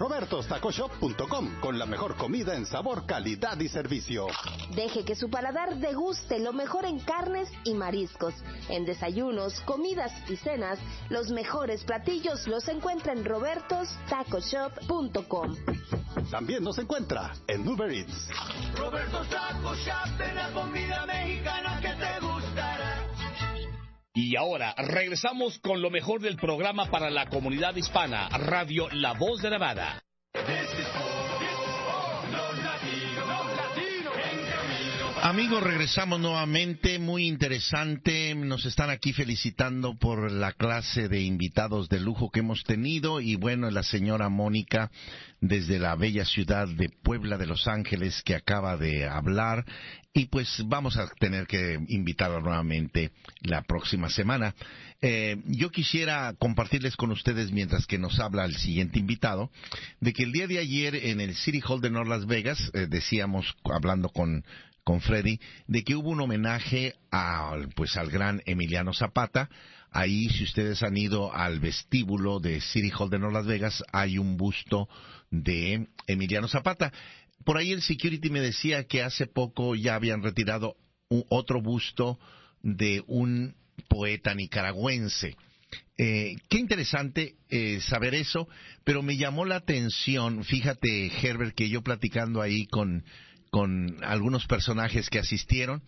RobertoStacoShop.com con la mejor comida en sabor, calidad y servicio. Deje que su paladar deguste lo mejor en carnes y mariscos. En desayunos, comidas y cenas, los mejores platillos los encuentra en robertostacoshop.com. También nos encuentra en Uber Eats. Roberto Taco Shop de la comida mexicana que te gustará. Y ahora regresamos con lo mejor del programa para la comunidad hispana, Radio La Voz de Nevada. Amigos, regresamos nuevamente, muy interesante. Nos están aquí felicitando por la clase de invitados de lujo que hemos tenido y bueno, la señora Mónica desde la bella ciudad de Puebla de Los Ángeles que acaba de hablar y pues vamos a tener que invitarla nuevamente la próxima semana. Eh, yo quisiera compartirles con ustedes mientras que nos habla el siguiente invitado de que el día de ayer en el City Hall de North Las Vegas eh, decíamos hablando con con Freddy, de que hubo un homenaje al, pues, al gran Emiliano Zapata. Ahí, si ustedes han ido al vestíbulo de City Hall de North Las Vegas, hay un busto de Emiliano Zapata. Por ahí el security me decía que hace poco ya habían retirado otro busto de un poeta nicaragüense. Eh, qué interesante eh, saber eso, pero me llamó la atención, fíjate Herbert, que yo platicando ahí con, con algunos personajes que asistieron,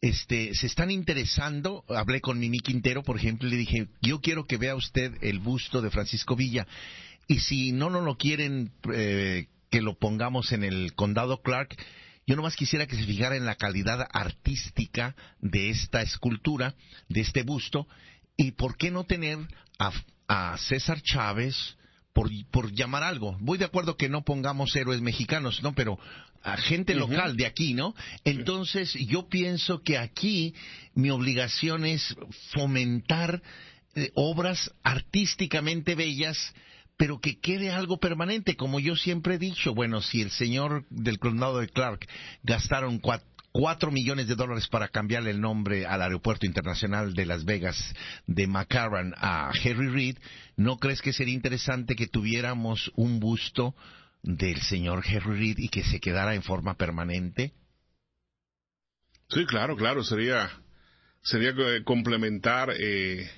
este, se están interesando, hablé con Mimi Quintero, por ejemplo, y le dije, yo quiero que vea usted el busto de Francisco Villa, y si no no lo quieren eh, que lo pongamos en el condado Clark, yo nomás quisiera que se fijara en la calidad artística de esta escultura, de este busto, y por qué no tener a, a César Chávez, por, por llamar algo. Voy de acuerdo que no pongamos héroes mexicanos, ¿no? Pero a gente local de aquí, ¿no? Entonces, yo pienso que aquí mi obligación es fomentar eh, obras artísticamente bellas, pero que quede algo permanente, como yo siempre he dicho. Bueno, si el señor del condado de Clark gastaron cua- cuatro millones de dólares para cambiarle el nombre al aeropuerto internacional de Las Vegas de McCarran a Harry Reid, ¿no crees que sería interesante que tuviéramos un busto del señor Harry Reid y que se quedara en forma permanente? Sí, claro, claro, sería sería eh, complementar eh,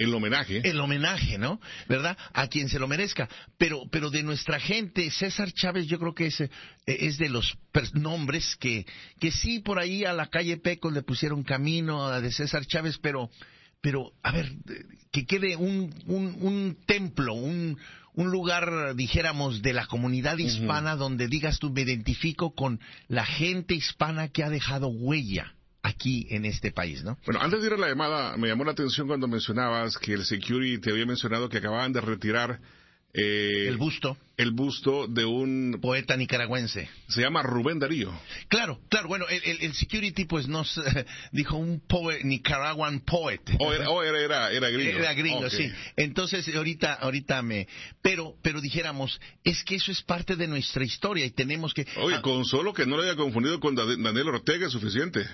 el homenaje. El homenaje, ¿no? ¿Verdad? A quien se lo merezca. Pero, pero de nuestra gente, César Chávez, yo creo que es, eh, es de los nombres que, que sí por ahí a la calle Pecos le pusieron camino a de César Chávez, pero, pero, a ver, que quede un, un, un templo, un, un lugar, dijéramos, de la comunidad hispana donde digas tú, me identifico con la gente hispana que ha dejado huella aquí en este país, ¿no? Bueno, antes de ir a la llamada, me llamó la atención cuando mencionabas que el security te había mencionado que acababan de retirar eh, el busto. El busto de un poeta nicaragüense. Se llama Rubén Darío. Claro, claro. Bueno, el, el- el security pues nos eh, dijo un poet, Nicaraguan poet. O era, o era, era, era gringo. Era gringo, sí. Entonces, ahorita, ahorita me... Pero, pero dijéramos, es que eso es parte de nuestra historia y tenemos que... Oye, con solo que no lo haya confundido con Da- Daniel Ortega es suficiente.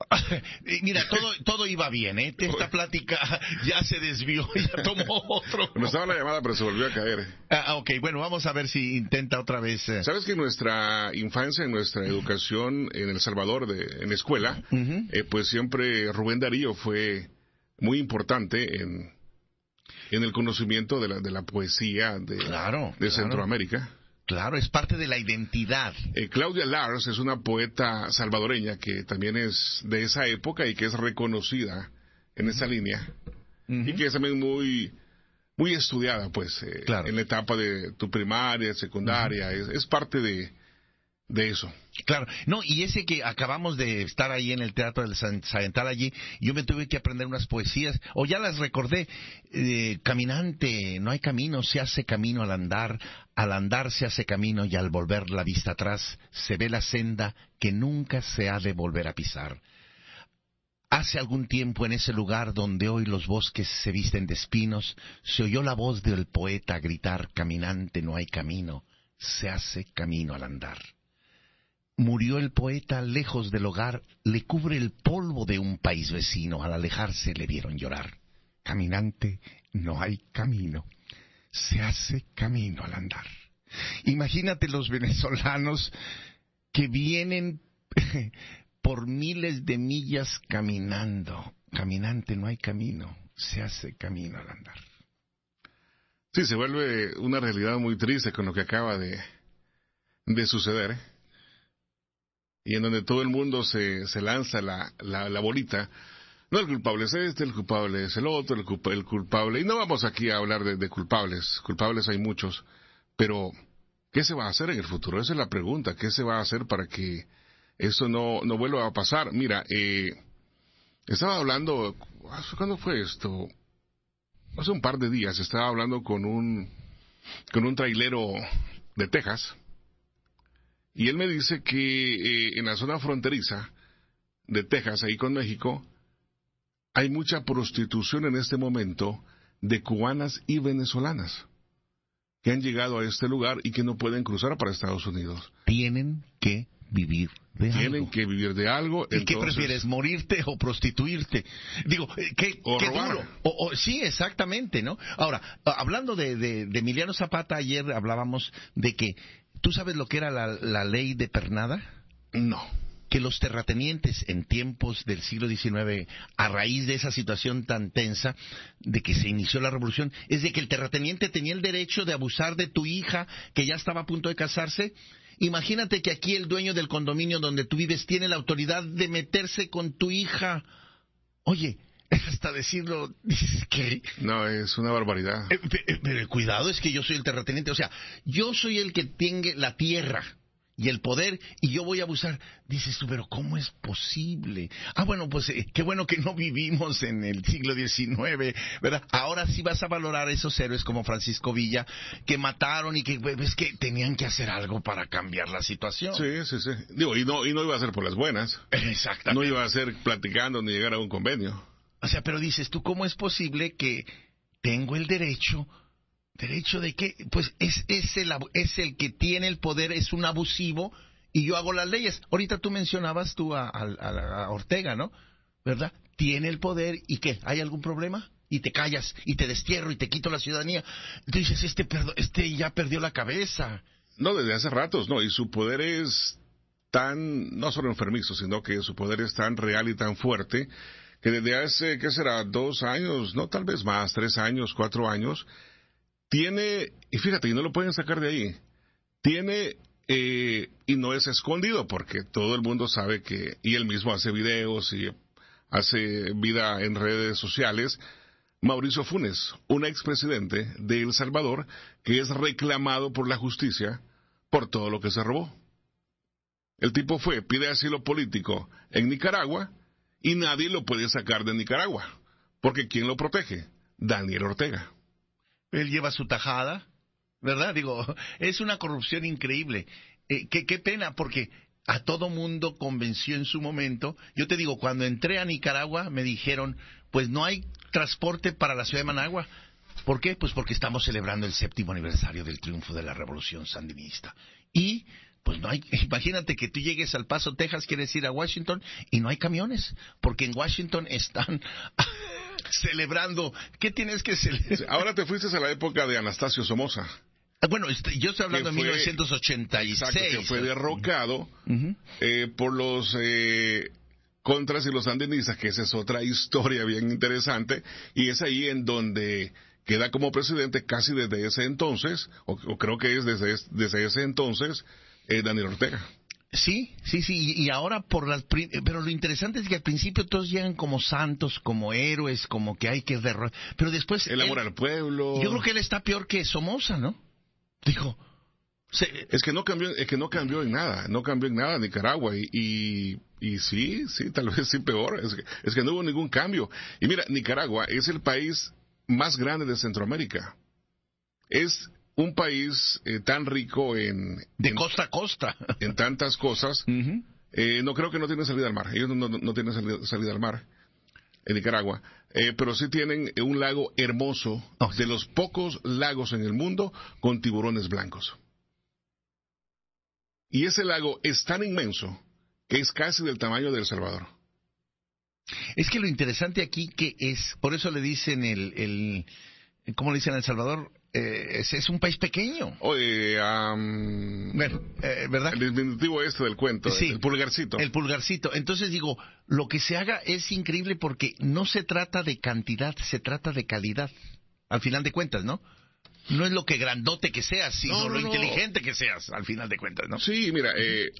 Eh, Mira, todo, todo iba bien, ¿eh? Esta plática ya se desvió, ya tomó otro. No estaba la llamada, pero se volvió a caer. Ah, ok, bueno, vamos a ver si intenta otra vez. eh. Sabes que en nuestra infancia, en nuestra educación en El Salvador, de, en la escuela, eh, pues siempre Rubén Darío fue muy importante en, en el conocimiento de la, de la poesía de, Claro, de claro. Centroamérica. Claro, es parte de la identidad. Eh, Claudia Lars es una poeta salvadoreña que también es de esa época y que es reconocida en esa línea. Y que es también muy muy estudiada pues eh, en la etapa de tu primaria, secundaria, es, es parte de, de eso. Claro, no, y ese que acabamos de estar ahí en el Teatro del Salental allí, yo me tuve que aprender unas poesías, o ya las recordé, eh, caminante, no hay camino, se hace camino al andar, al andar se hace camino y al volver la vista atrás se ve la senda que nunca se ha de volver a pisar. Hace algún tiempo en ese lugar donde hoy los bosques se visten de espinos, se oyó la voz del poeta gritar, caminante, no hay camino, se hace camino al andar. Murió el poeta lejos del hogar, le cubre el polvo de un país vecino, al alejarse le vieron llorar. Caminante, no hay camino, se hace camino al andar. Imagínate los venezolanos que vienen por miles de millas caminando. Caminante, no hay camino, se hace camino al andar. Sí, se vuelve una realidad muy triste con lo que acaba de, de suceder. Y en donde todo el mundo se, se lanza la, la, la bolita. No, el culpable es este, el culpable es el otro, el, culpa- el culpable. Y no vamos aquí a hablar de, culpables. Culpables hay muchos. Pero, ¿qué se va a hacer en el futuro? Esa es la pregunta. ¿Qué se va a hacer para que esto no, no vuelva a pasar? Mira, eh, estaba hablando, ¿cuándo fue esto? Hace un par de días estaba hablando con un con un trailero de Texas y él me dice que eh, en la zona fronteriza de Texas, ahí con México, hay mucha prostitución en este momento de cubanas y venezolanas que han llegado a este lugar y que no pueden cruzar para Estados Unidos. Tienen que vivir de Tienen algo. que vivir de algo. ¿Y qué prefieres, morirte o prostituirte? Digo, eh, qué, O qué robar. duro. O- o- sí, exactamente, ¿no? Ahora, hablando de, de- de Emiliano Zapata, ayer hablábamos de que, ¿tú sabes lo que era la, la ley de pernada? No. Que los terratenientes en tiempos del siglo XIX, a raíz de esa situación tan tensa, de que se inició la revolución, es de que el terrateniente tenía el derecho de abusar de tu hija que ya estaba a punto de casarse. Imagínate que aquí el dueño del condominio donde tú vives tiene la autoridad de meterse con tu hija. Oye, hasta decirlo, dices que... No, es una barbaridad. Pero cuidado, es que yo soy el terrateniente. O sea, yo soy el que tiene la tierra. y el poder y yo voy a abusar. Dices tú, pero ¿cómo es posible? Ah, bueno, pues eh, qué bueno que no vivimos en el siglo XIX, ¿verdad? Ahora sí vas a valorar a esos héroes como Francisco Villa que mataron y que ves que tenían que hacer algo para cambiar la situación. Sí, sí, sí. Digo, y no, y no iba a ser por las buenas. Exactamente. No iba a ser platicando ni llegar a un convenio. O sea, pero dices tú, ¿cómo es posible que tengo el derecho ¿Derecho de qué? Pues es, es, el, es el que tiene el poder, es un abusivo y yo hago las leyes. Ahorita tú mencionabas tú a, a, a Ortega, ¿no? ¿Verdad? Tiene el poder y ¿qué? ¿Hay algún problema? Y te callas y te destierro y te quito la ciudadanía. Dices, este, este ya perdió la cabeza. No, desde hace ratos, no. Y su poder es tan, no solo enfermizo, sino que su poder es tan real y tan fuerte que desde hace, ¿qué será? Dos años, no tal vez más, tres años, cuatro años, tiene, y fíjate, y no lo pueden sacar de ahí, tiene, eh, y no es escondido porque todo el mundo sabe que, y él mismo hace videos y hace vida en redes sociales, Mauricio Funes, un expresidente de El Salvador que es reclamado por la justicia por todo lo que se robó. El tipo fue, pide asilo político en Nicaragua y nadie lo puede sacar de Nicaragua, porque ¿quién lo protege? Daniel Ortega él lleva su tajada, ¿verdad? Digo, es una corrupción increíble. Eh, qué, qué pena, porque a todo mundo convenció en su momento. Yo te digo, cuando entré a Nicaragua me dijeron, pues no hay transporte para la ciudad de Managua. ¿Por qué? Pues porque estamos celebrando el séptimo aniversario del triunfo de la revolución sandinista. Y pues no hay, imagínate que tú llegues al Paso, Texas, quieres ir a Washington y no hay camiones, porque en Washington están celebrando. ¿Qué tienes que celebrar? Ahora te fuiste a la época de Anastasio Somoza. Ah, bueno, este, yo estoy hablando de 1986. Exacto, que fue derrocado eh, por los eh, contras y los sandinistas, que esa es otra historia bien interesante, y es ahí en donde queda como presidente casi desde ese entonces, o, creo que es desde, desde ese entonces, eh, Daniel Ortega. Sí, sí, sí, y ahora por las... Pero lo interesante es que al principio todos llegan como santos, como héroes, como que hay que derrotar... Pero después... El amor al pueblo... Yo creo que él está peor que Somoza, ¿no? Dijo... Es que no cambió, es que no cambió en nada, no cambió en nada Nicaragua y, y, sí, sí, tal vez sí peor, es que, es que no hubo ningún cambio. Y mira, Nicaragua es el país más grande de Centroamérica. Es un país eh, tan rico en... De costa a costa. En tantas cosas. eh, no creo que no tienen salida al mar. Ellos no, no, tienen salida, al mar en Nicaragua. Eh, pero sí tienen un lago hermoso, de los pocos lagos en el mundo con tiburones blancos. Y ese lago es tan inmenso que es casi del tamaño de El Salvador. Es que lo interesante aquí que es, por eso le dicen el, el ¿cómo le dicen a El Salvador? Eh, es, es, un país pequeño. Oye, bueno, eh, ¿verdad? El diminutivo este del cuento, sí, el pulgarcito. El pulgarcito. Entonces digo, lo que se haga es increíble porque no se trata de cantidad, se trata de calidad. Al final de cuentas, ¿no? No es lo que grandote que seas, sino lo inteligente que seas, al final de cuentas, ¿no? Sí, mira, eh,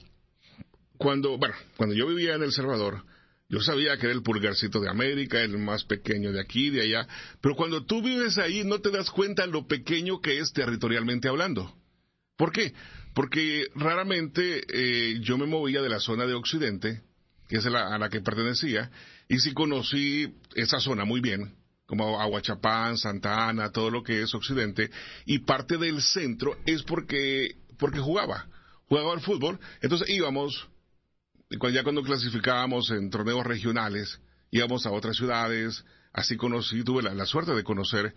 cuando, bueno, cuando yo vivía en El Salvador, yo sabía que era el pulgarcito de América, el más pequeño de aquí, de allá, pero cuando tú vives ahí no te das cuenta lo pequeño que es territorialmente hablando. ¿Por qué? Porque raramente eh, yo me movía de la zona de Occidente, que es la, a la que pertenecía, y sí conocí esa zona muy bien, como Aguachapán, Santa Ana, todo lo que es Occidente, y parte del centro es porque, porque jugaba, jugaba al fútbol, entonces íbamos ya cuando clasificábamos en torneos regionales, íbamos a otras ciudades, así conocí, tuve la, suerte de conocer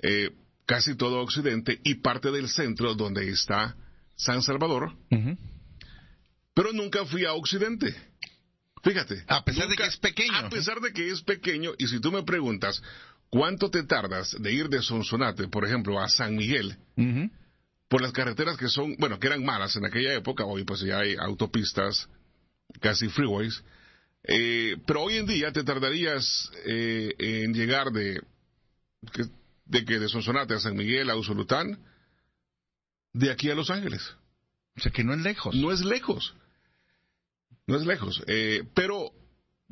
eh, casi todo Occidente y parte del centro donde está San Salvador, pero nunca fui a Occidente. Fíjate. A pesar de que es pequeño. A pesar de que es pequeño, y si tú me preguntas, ¿cuánto te tardas de ir de Sonsonate, por ejemplo, a San Miguel? Por las carreteras que son, bueno, que eran malas en aquella época, hoy pues ya hay autopistas casi freeways. Eh, pero hoy en día te tardarías eh, en llegar de que, de que de Sonsonate a San Miguel a Usulután de aquí a Los Ángeles. O sea que no es lejos. No es lejos. No es lejos. Eh, pero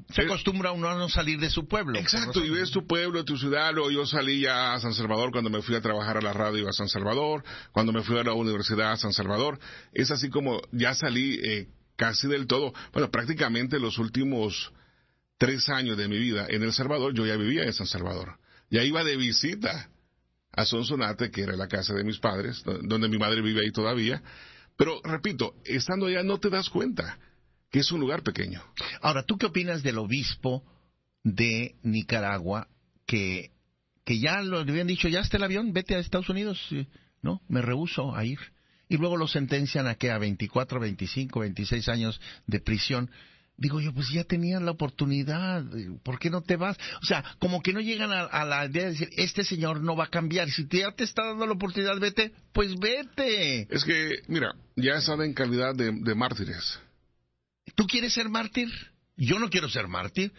Se acostumbra uno a no salir de su pueblo. Exacto, y ves tu pueblo, tu ciudad. Luego yo salí ya a San Salvador cuando me fui a trabajar a la radio a San Salvador, cuando me fui a la universidad a San Salvador. Es así como ya salí eh, casi del todo. Bueno, prácticamente los últimos tres años de mi vida en El Salvador, yo ya vivía en San Salvador. Ya iba de visita a Sonsonate, que era la casa de mis padres, do- donde mi madre vive ahí todavía. Pero repito, estando allá no te das cuenta que es un lugar pequeño. Ahora, ¿tú qué opinas del obispo de Nicaragua que, que ya lo habían dicho, ya está el avión, vete a Estados Unidos? Sí, No, me rehuso a ir. Y luego lo sentencian a que a 24, 25, 26 años de prisión. Digo yo, pues ya tenías la oportunidad, ¿por qué no te vas? O sea, como que no llegan a, a la idea de decir, este señor no va a cambiar. Si te- ya te está dando la oportunidad, vete, pues vete. Es que, mira, ya están en calidad de, de mártires. ¿Tú quieres ser mártir? Yo no quiero ser mártir,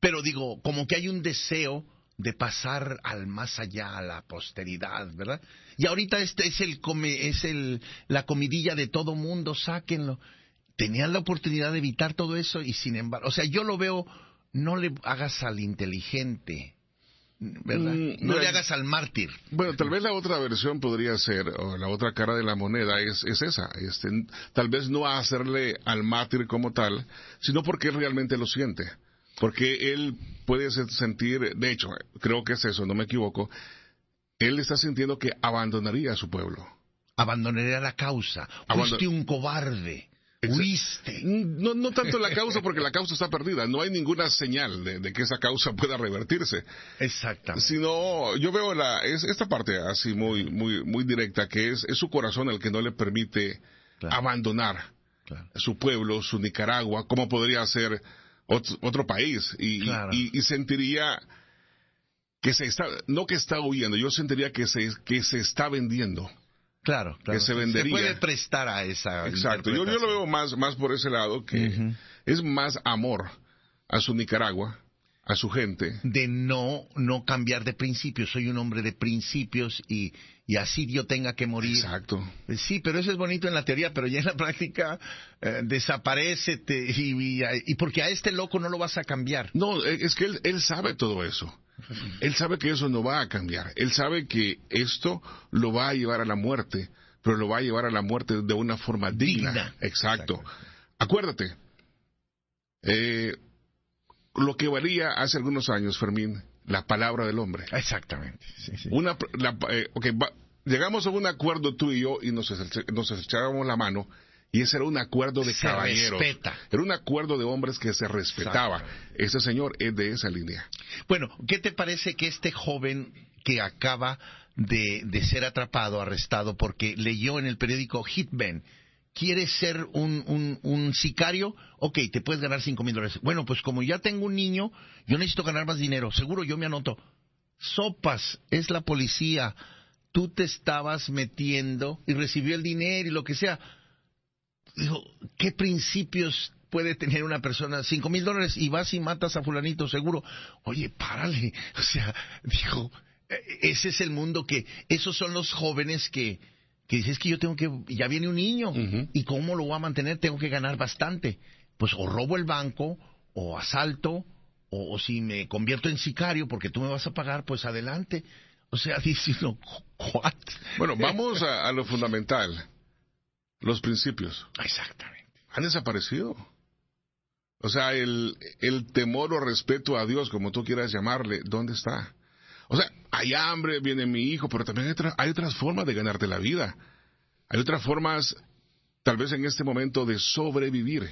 pero digo, como que hay un deseo de pasar al más allá, a la posteridad, ¿verdad? Y ahorita este es el come, es el la comidilla de todo mundo, sáquenlo. Tenían la oportunidad de evitar todo eso y sin embargo, o sea, yo lo veo, no le hagas al inteligente, ¿verdad? Mm, no le hagas al mártir. Bueno, tal vez la otra versión podría ser, o la otra cara de la moneda es, es esa. Este, tal vez no hacerle al mártir como tal, sino porque él realmente lo siente. Porque él puede se- sentir, de hecho, creo que es eso, no me equivoco, él está sintiendo que abandonaría a su pueblo. Abandonaría la causa. Abandon- Fuiste un cobarde. Huiste. No, no tanto la causa, porque la causa está perdida. No hay ninguna señal de, de que esa causa pueda revertirse. Exactamente. Sino, yo veo la, es, esta parte así muy, muy, muy directa, que es, es su corazón el que no le permite abandonar su pueblo, su Nicaragua, como podría ser otro, otro país. Y, Claro. y, y sentiría que se está, no que está huyendo, yo sentiría que se, que se está vendiendo. Claro, claro. Que se vendería. puede prestar a esa. Exacto, yo, yo lo veo más, más por ese lado, que es más amor a su Nicaragua, a su gente. de no no cambiar de principios. Soy un hombre de principios y, y así yo tenga que morir. Exacto. Sí, pero eso es bonito en la teoría, pero ya en la práctica eh, desaparece te- y, y- y porque a este loco no lo vas a cambiar. No, e, es que él, él sabe todo eso. Él sabe que eso no va a cambiar. Él sabe que esto lo va a llevar a la muerte, pero lo va a llevar a la muerte de una forma digna. Digna. Exacto. Acuérdate, eh, lo que valía hace algunos años, Fermín, la palabra del hombre. Exactamente. sí, sí. Una, la- eh, ok, va- llegamos a un acuerdo tú y yo y nos, estrechábamos la mano y ese era un acuerdo de Se caballeros. respeta. Era un acuerdo de hombres que se respetaba. Ese señor es de esa línea. Bueno, ¿qué te parece que este joven que acaba de, de ser atrapado, arrestado, porque leyó en el periódico Hitman, quiere ser un, un, sicario? Ok, te puedes ganar cinco mil dólares. Bueno, pues como ya tengo un niño, yo necesito ganar más dinero. Seguro yo me anoto. Sopas, es la policía. Tú te estabas metiendo y recibió el dinero y lo que sea. Digo, ¿qué principios puede tener una persona? Cinco mil dólares y vas y matas a fulanito, seguro. Oye, párale. O sea, dijo, eh, ese es el mundo que, esos son los jóvenes que, que dices que yo tengo que, ya viene un niño, y cómo lo voy a mantener, tengo que ganar bastante. Pues o robo el banco, o asalto, o, o si me convierto en sicario porque tú me vas a pagar, pues adelante. O sea, dice uno, ¿what? Bueno, vamos a, a lo fundamental. Los principios. Exactamente. Han desaparecido. O sea, el, el temor o respeto a Dios, como tú quieras llamarle, ¿dónde está? O sea, hay hambre, viene mi hijo, pero también hay, otra- hay otras formas de ganarte la vida. Hay otras formas, tal vez en este momento, de sobrevivir,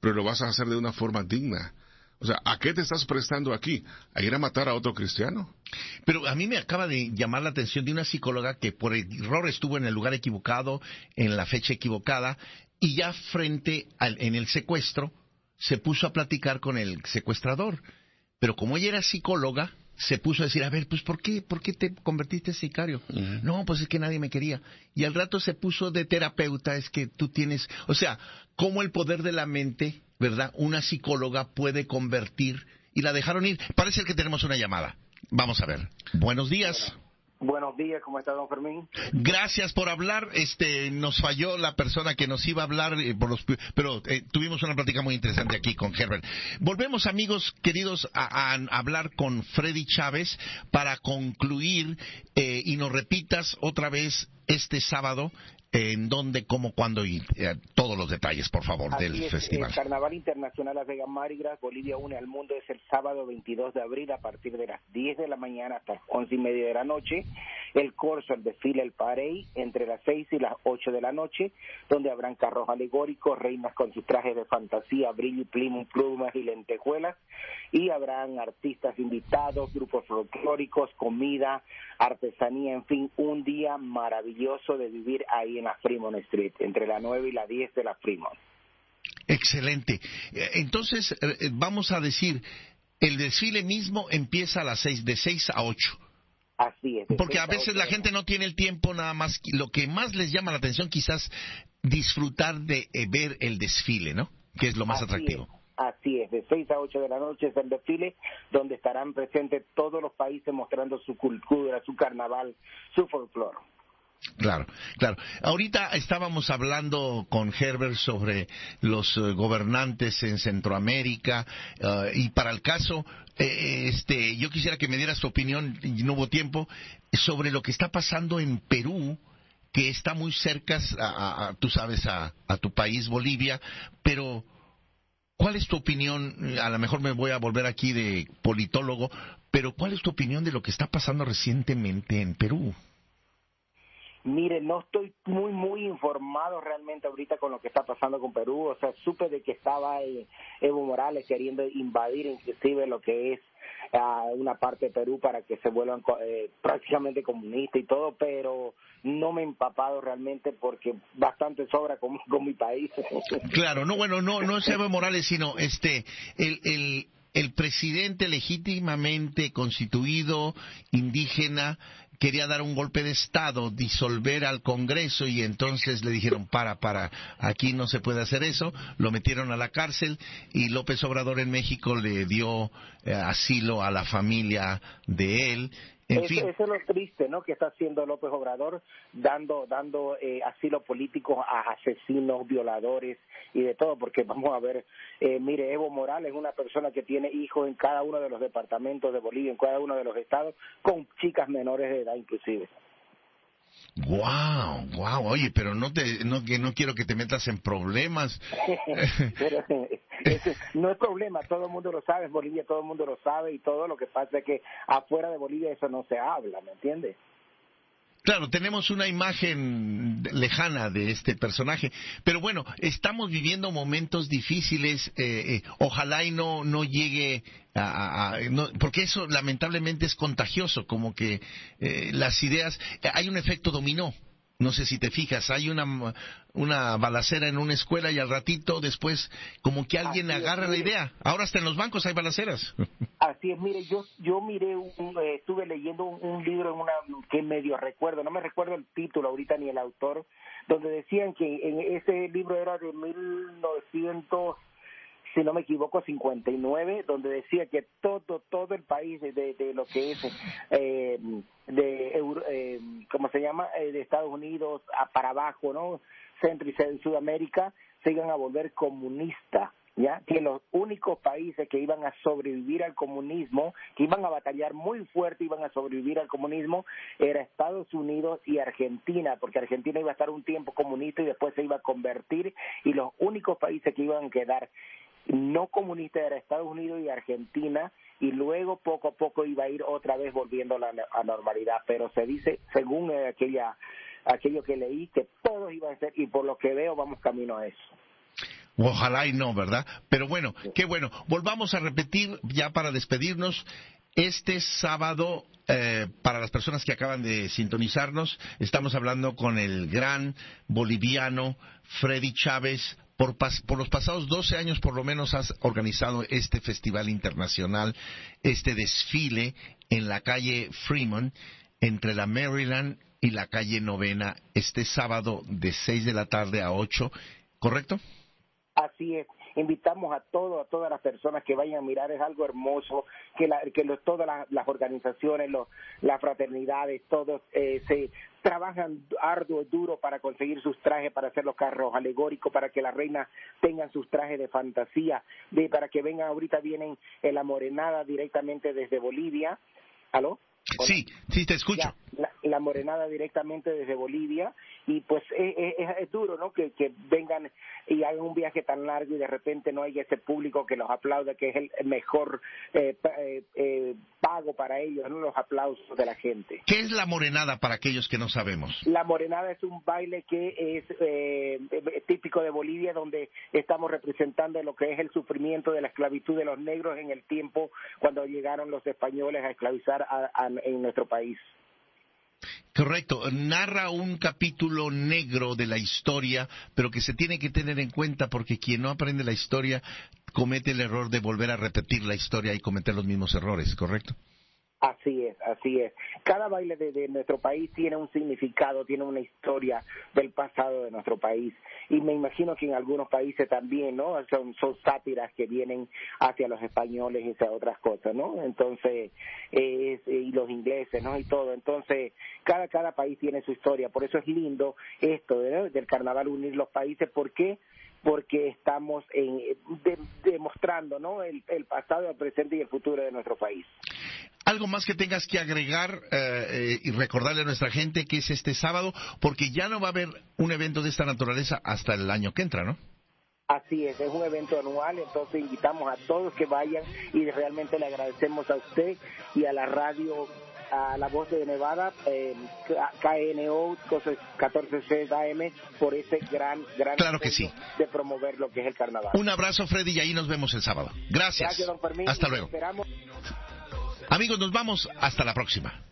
pero lo vas a hacer de una forma digna. O sea, ¿a qué te estás prestando aquí? ¿A ir a matar a otro cristiano? Pero a mí me acaba de llamar la atención de una psicóloga que por error estuvo en el lugar equivocado, en la fecha equivocada, y ya frente al, en el secuestro se puso a platicar con el secuestrador. Pero como ella era psicóloga, se puso a decir, a ver, pues ¿por qué, por qué te convertiste en sicario? No, pues es que nadie me quería. Y al rato se puso de terapeuta, es que tú tienes, o sea, cómo el poder de la mente, ¿verdad? Una psicóloga puede convertir y la dejaron ir. Parece que tenemos una llamada. Vamos a ver. Buenos días. Buenos días, ¿cómo está, don Fermín? Gracias por hablar. Este, nos falló la persona que nos iba a hablar, eh, por los, pero eh, tuvimos una plática muy interesante aquí con Herbert. Volvemos, amigos queridos, a, a hablar con Freddy Chávez para concluir eh, y nos repitas otra vez este sábado en dónde, cómo, cuándo y eh, todos los detalles, por favor, Así del es, festival. El Carnaval Internacional Las Vegas Marigras, Bolivia une al mundo, es el sábado 22 de abril a partir de las 10 de la mañana hasta las 11 y media de la noche. El corso, el desfile, el parey, entre las 6 y las 8 de la noche, donde habrán carros alegóricos, reinas con sus trajes de fantasía, brillo y plumas y lentejuelas, y habrán artistas invitados, grupos folclóricos, comida, artesanía, en fin, un día maravilloso de vivir ahí en la Fremont Street, entre la 9 y la 10 de la Fremont. Excelente. Eh, Entonces, eh, eh, vamos a decir, el desfile mismo empieza a las 6, de 6 a 8. Así es. Porque a veces ocho la gente no tiene el tiempo nada más. Lo que más les llama la atención quizás disfrutar de ver el desfile, ¿no? Que es lo más Así atractivo. es, Así es, de 6 a 8 de la noche es el desfile donde estarán presentes todos los países mostrando su cultura, su carnaval, su folclore. Claro, claro. Ahorita estábamos hablando con Herbert sobre los eh, gobernantes en Centroamérica eh, y para el caso, eh, este, yo quisiera que me dieras tu opinión, no hubo tiempo, sobre lo que está pasando en Perú, que está muy cerca, a- a- tú sabes, a, a tu país, Bolivia, pero ¿cuál es tu opinión? A lo mejor me voy a volver aquí de politólogo, pero ¿cuál es tu opinión de lo que está pasando recientemente en Perú? Mire, no estoy muy, muy informado realmente ahorita con lo que está pasando con Perú. O sea, supe de que estaba eh, Evo Morales queriendo invadir inclusive lo que es ah, una parte de Perú para que se vuelvan eh, prácticamente comunistas y todo, pero no me he empapado realmente porque bastante sobra con, con mi país. Claro, no, bueno, no, no es Evo Morales, sino este, el, el, el presidente legítimamente constituido, indígena, quería dar un golpe de Estado, disolver al Congreso y entonces le dijeron, para, para, aquí no se puede hacer eso, lo metieron a la cárcel y López Obrador en México le dio eh, asilo a la familia de él. En eso, fin, eso es lo triste, ¿no? Que está haciendo López Obrador, dando dando eh, asilo político a asesinos, violadores y de todo, porque vamos a ver, eh, mire, Evo Morales es una persona que tiene hijos en cada uno de los departamentos de Bolivia, en cada uno de los estados, con chicas menores de edad inclusive. Wow, wow, oye, pero no te, no, que no quiero que te metas en problemas. Pero, no es problema, todo el mundo lo sabe, en Bolivia todo el mundo lo sabe y todo lo que pasa es que afuera de Bolivia eso no se habla, ¿me entiendes? Claro, tenemos una imagen lejana de este personaje, pero bueno, estamos viviendo momentos difíciles. eh, eh, ojalá y no no llegue a, no- porque eso lamentablemente es contagioso, como que eh, las ideas hay un efecto dominó. No sé si te fijas, hay una una balacera en una escuela y al ratito después como que alguien Así es, agarra la idea. Ahora hasta en los bancos hay balaceras. Así es, mire, yo yo miré, un, eh, estuve leyendo un, un libro en una que medio recuerdo, no me recuerdo el título ahorita ni el autor, donde decían que en ese libro era de 1900, si no me equivoco, 59, donde decía que todo todo el país de, de, lo que es eh, de eh, ¿cómo se llama? Eh, de Estados Unidos a para abajo, ¿no? Centro y Sud- Sudamérica se iban a volver comunistas ya que los únicos países que iban a sobrevivir al comunismo, que iban a batallar muy fuerte, iban a sobrevivir al comunismo, era Estados Unidos y Argentina, porque Argentina iba a estar un tiempo comunista y después se iba a convertir, y los únicos países que iban a quedar no comunistas era Estados Unidos y Argentina, y luego poco a poco iba a ir otra vez volviendo a la a normalidad, pero se dice, según aquella aquello que leí, que todos iban a ser, y por lo que veo vamos camino a eso. Ojalá y no, ¿verdad? Pero bueno, qué bueno. Volvamos a repetir ya para despedirnos. Este sábado, eh, para las personas que acaban de sintonizarnos, estamos hablando con el gran boliviano Freddy Chávez. Por, pas- por los pasados 12 años, por lo menos, has organizado este festival internacional, este desfile en la calle Fremont, entre la Maryland y la calle Novena, este sábado de 6 de la tarde a 8, ¿correcto? Así es. invitamos a todo, a todas las personas que vayan a mirar, es algo hermoso, que, la, que todas las, las organizaciones, los, las fraternidades, todos eh, se trabajan arduo, duro para conseguir sus trajes, para hacer los carros alegóricos, para que las reinas tengan sus trajes de fantasía, de, para que vengan, ahorita vienen en la morenada directamente desde Bolivia. ¿Aló? Sí, sí, te escucho. Ya, la, la morenada directamente desde Bolivia y pues es, es- es duro, ¿no? Que, que vengan y hagan un viaje tan largo y de repente no haya ese público que los aplaude, que es el mejor eh, eh, eh, pago para ellos, ¿no? Los aplausos de la gente. ¿Qué es la morenada para aquellos que no sabemos? La morenada es un baile que es eh, eh, típico de Bolivia, donde estamos representando lo que es el sufrimiento de la esclavitud de los negros en el tiempo cuando llegaron los españoles a esclavizar a- a- en nuestro país. Correcto, narra un capítulo negro de la historia, pero que se tiene que tener en cuenta porque quien no aprende la historia comete el error de volver a repetir la historia y cometer los mismos errores, ¿correcto? Así es, así es. Cada baile de, de nuestro país tiene un significado, tiene una historia del pasado de nuestro país. Y me imagino que en algunos países también, ¿no? Son, son sátiras que vienen hacia los españoles y hacia otras cosas, ¿no? Entonces, es, y los ingleses, ¿no? Y todo. Entonces, cada, cada país tiene su historia. Por eso es lindo esto ¿no? del carnaval unir los países. ¿Por qué? Porque estamos en, de- demostrando ¿no? el, el pasado, el presente y el futuro de nuestro país. Algo más que tengas que agregar eh, eh, y recordarle a nuestra gente que es este sábado, porque ya no va a haber un evento de esta naturaleza hasta el año que entra, ¿no? Así es, es un evento anual, entonces invitamos a todos que vayan y realmente le agradecemos a usted y a la radio, a la voz de Nevada, eh, KNO, cosas 14C AM, por ese gran, gran Claro que esfuerzo sí. de promover lo que es el carnaval. Un abrazo, Freddy, y ahí nos vemos el sábado. Gracias. Gracias, don Fermín, Hasta luego. Amigos, nos vamos. Hasta la próxima.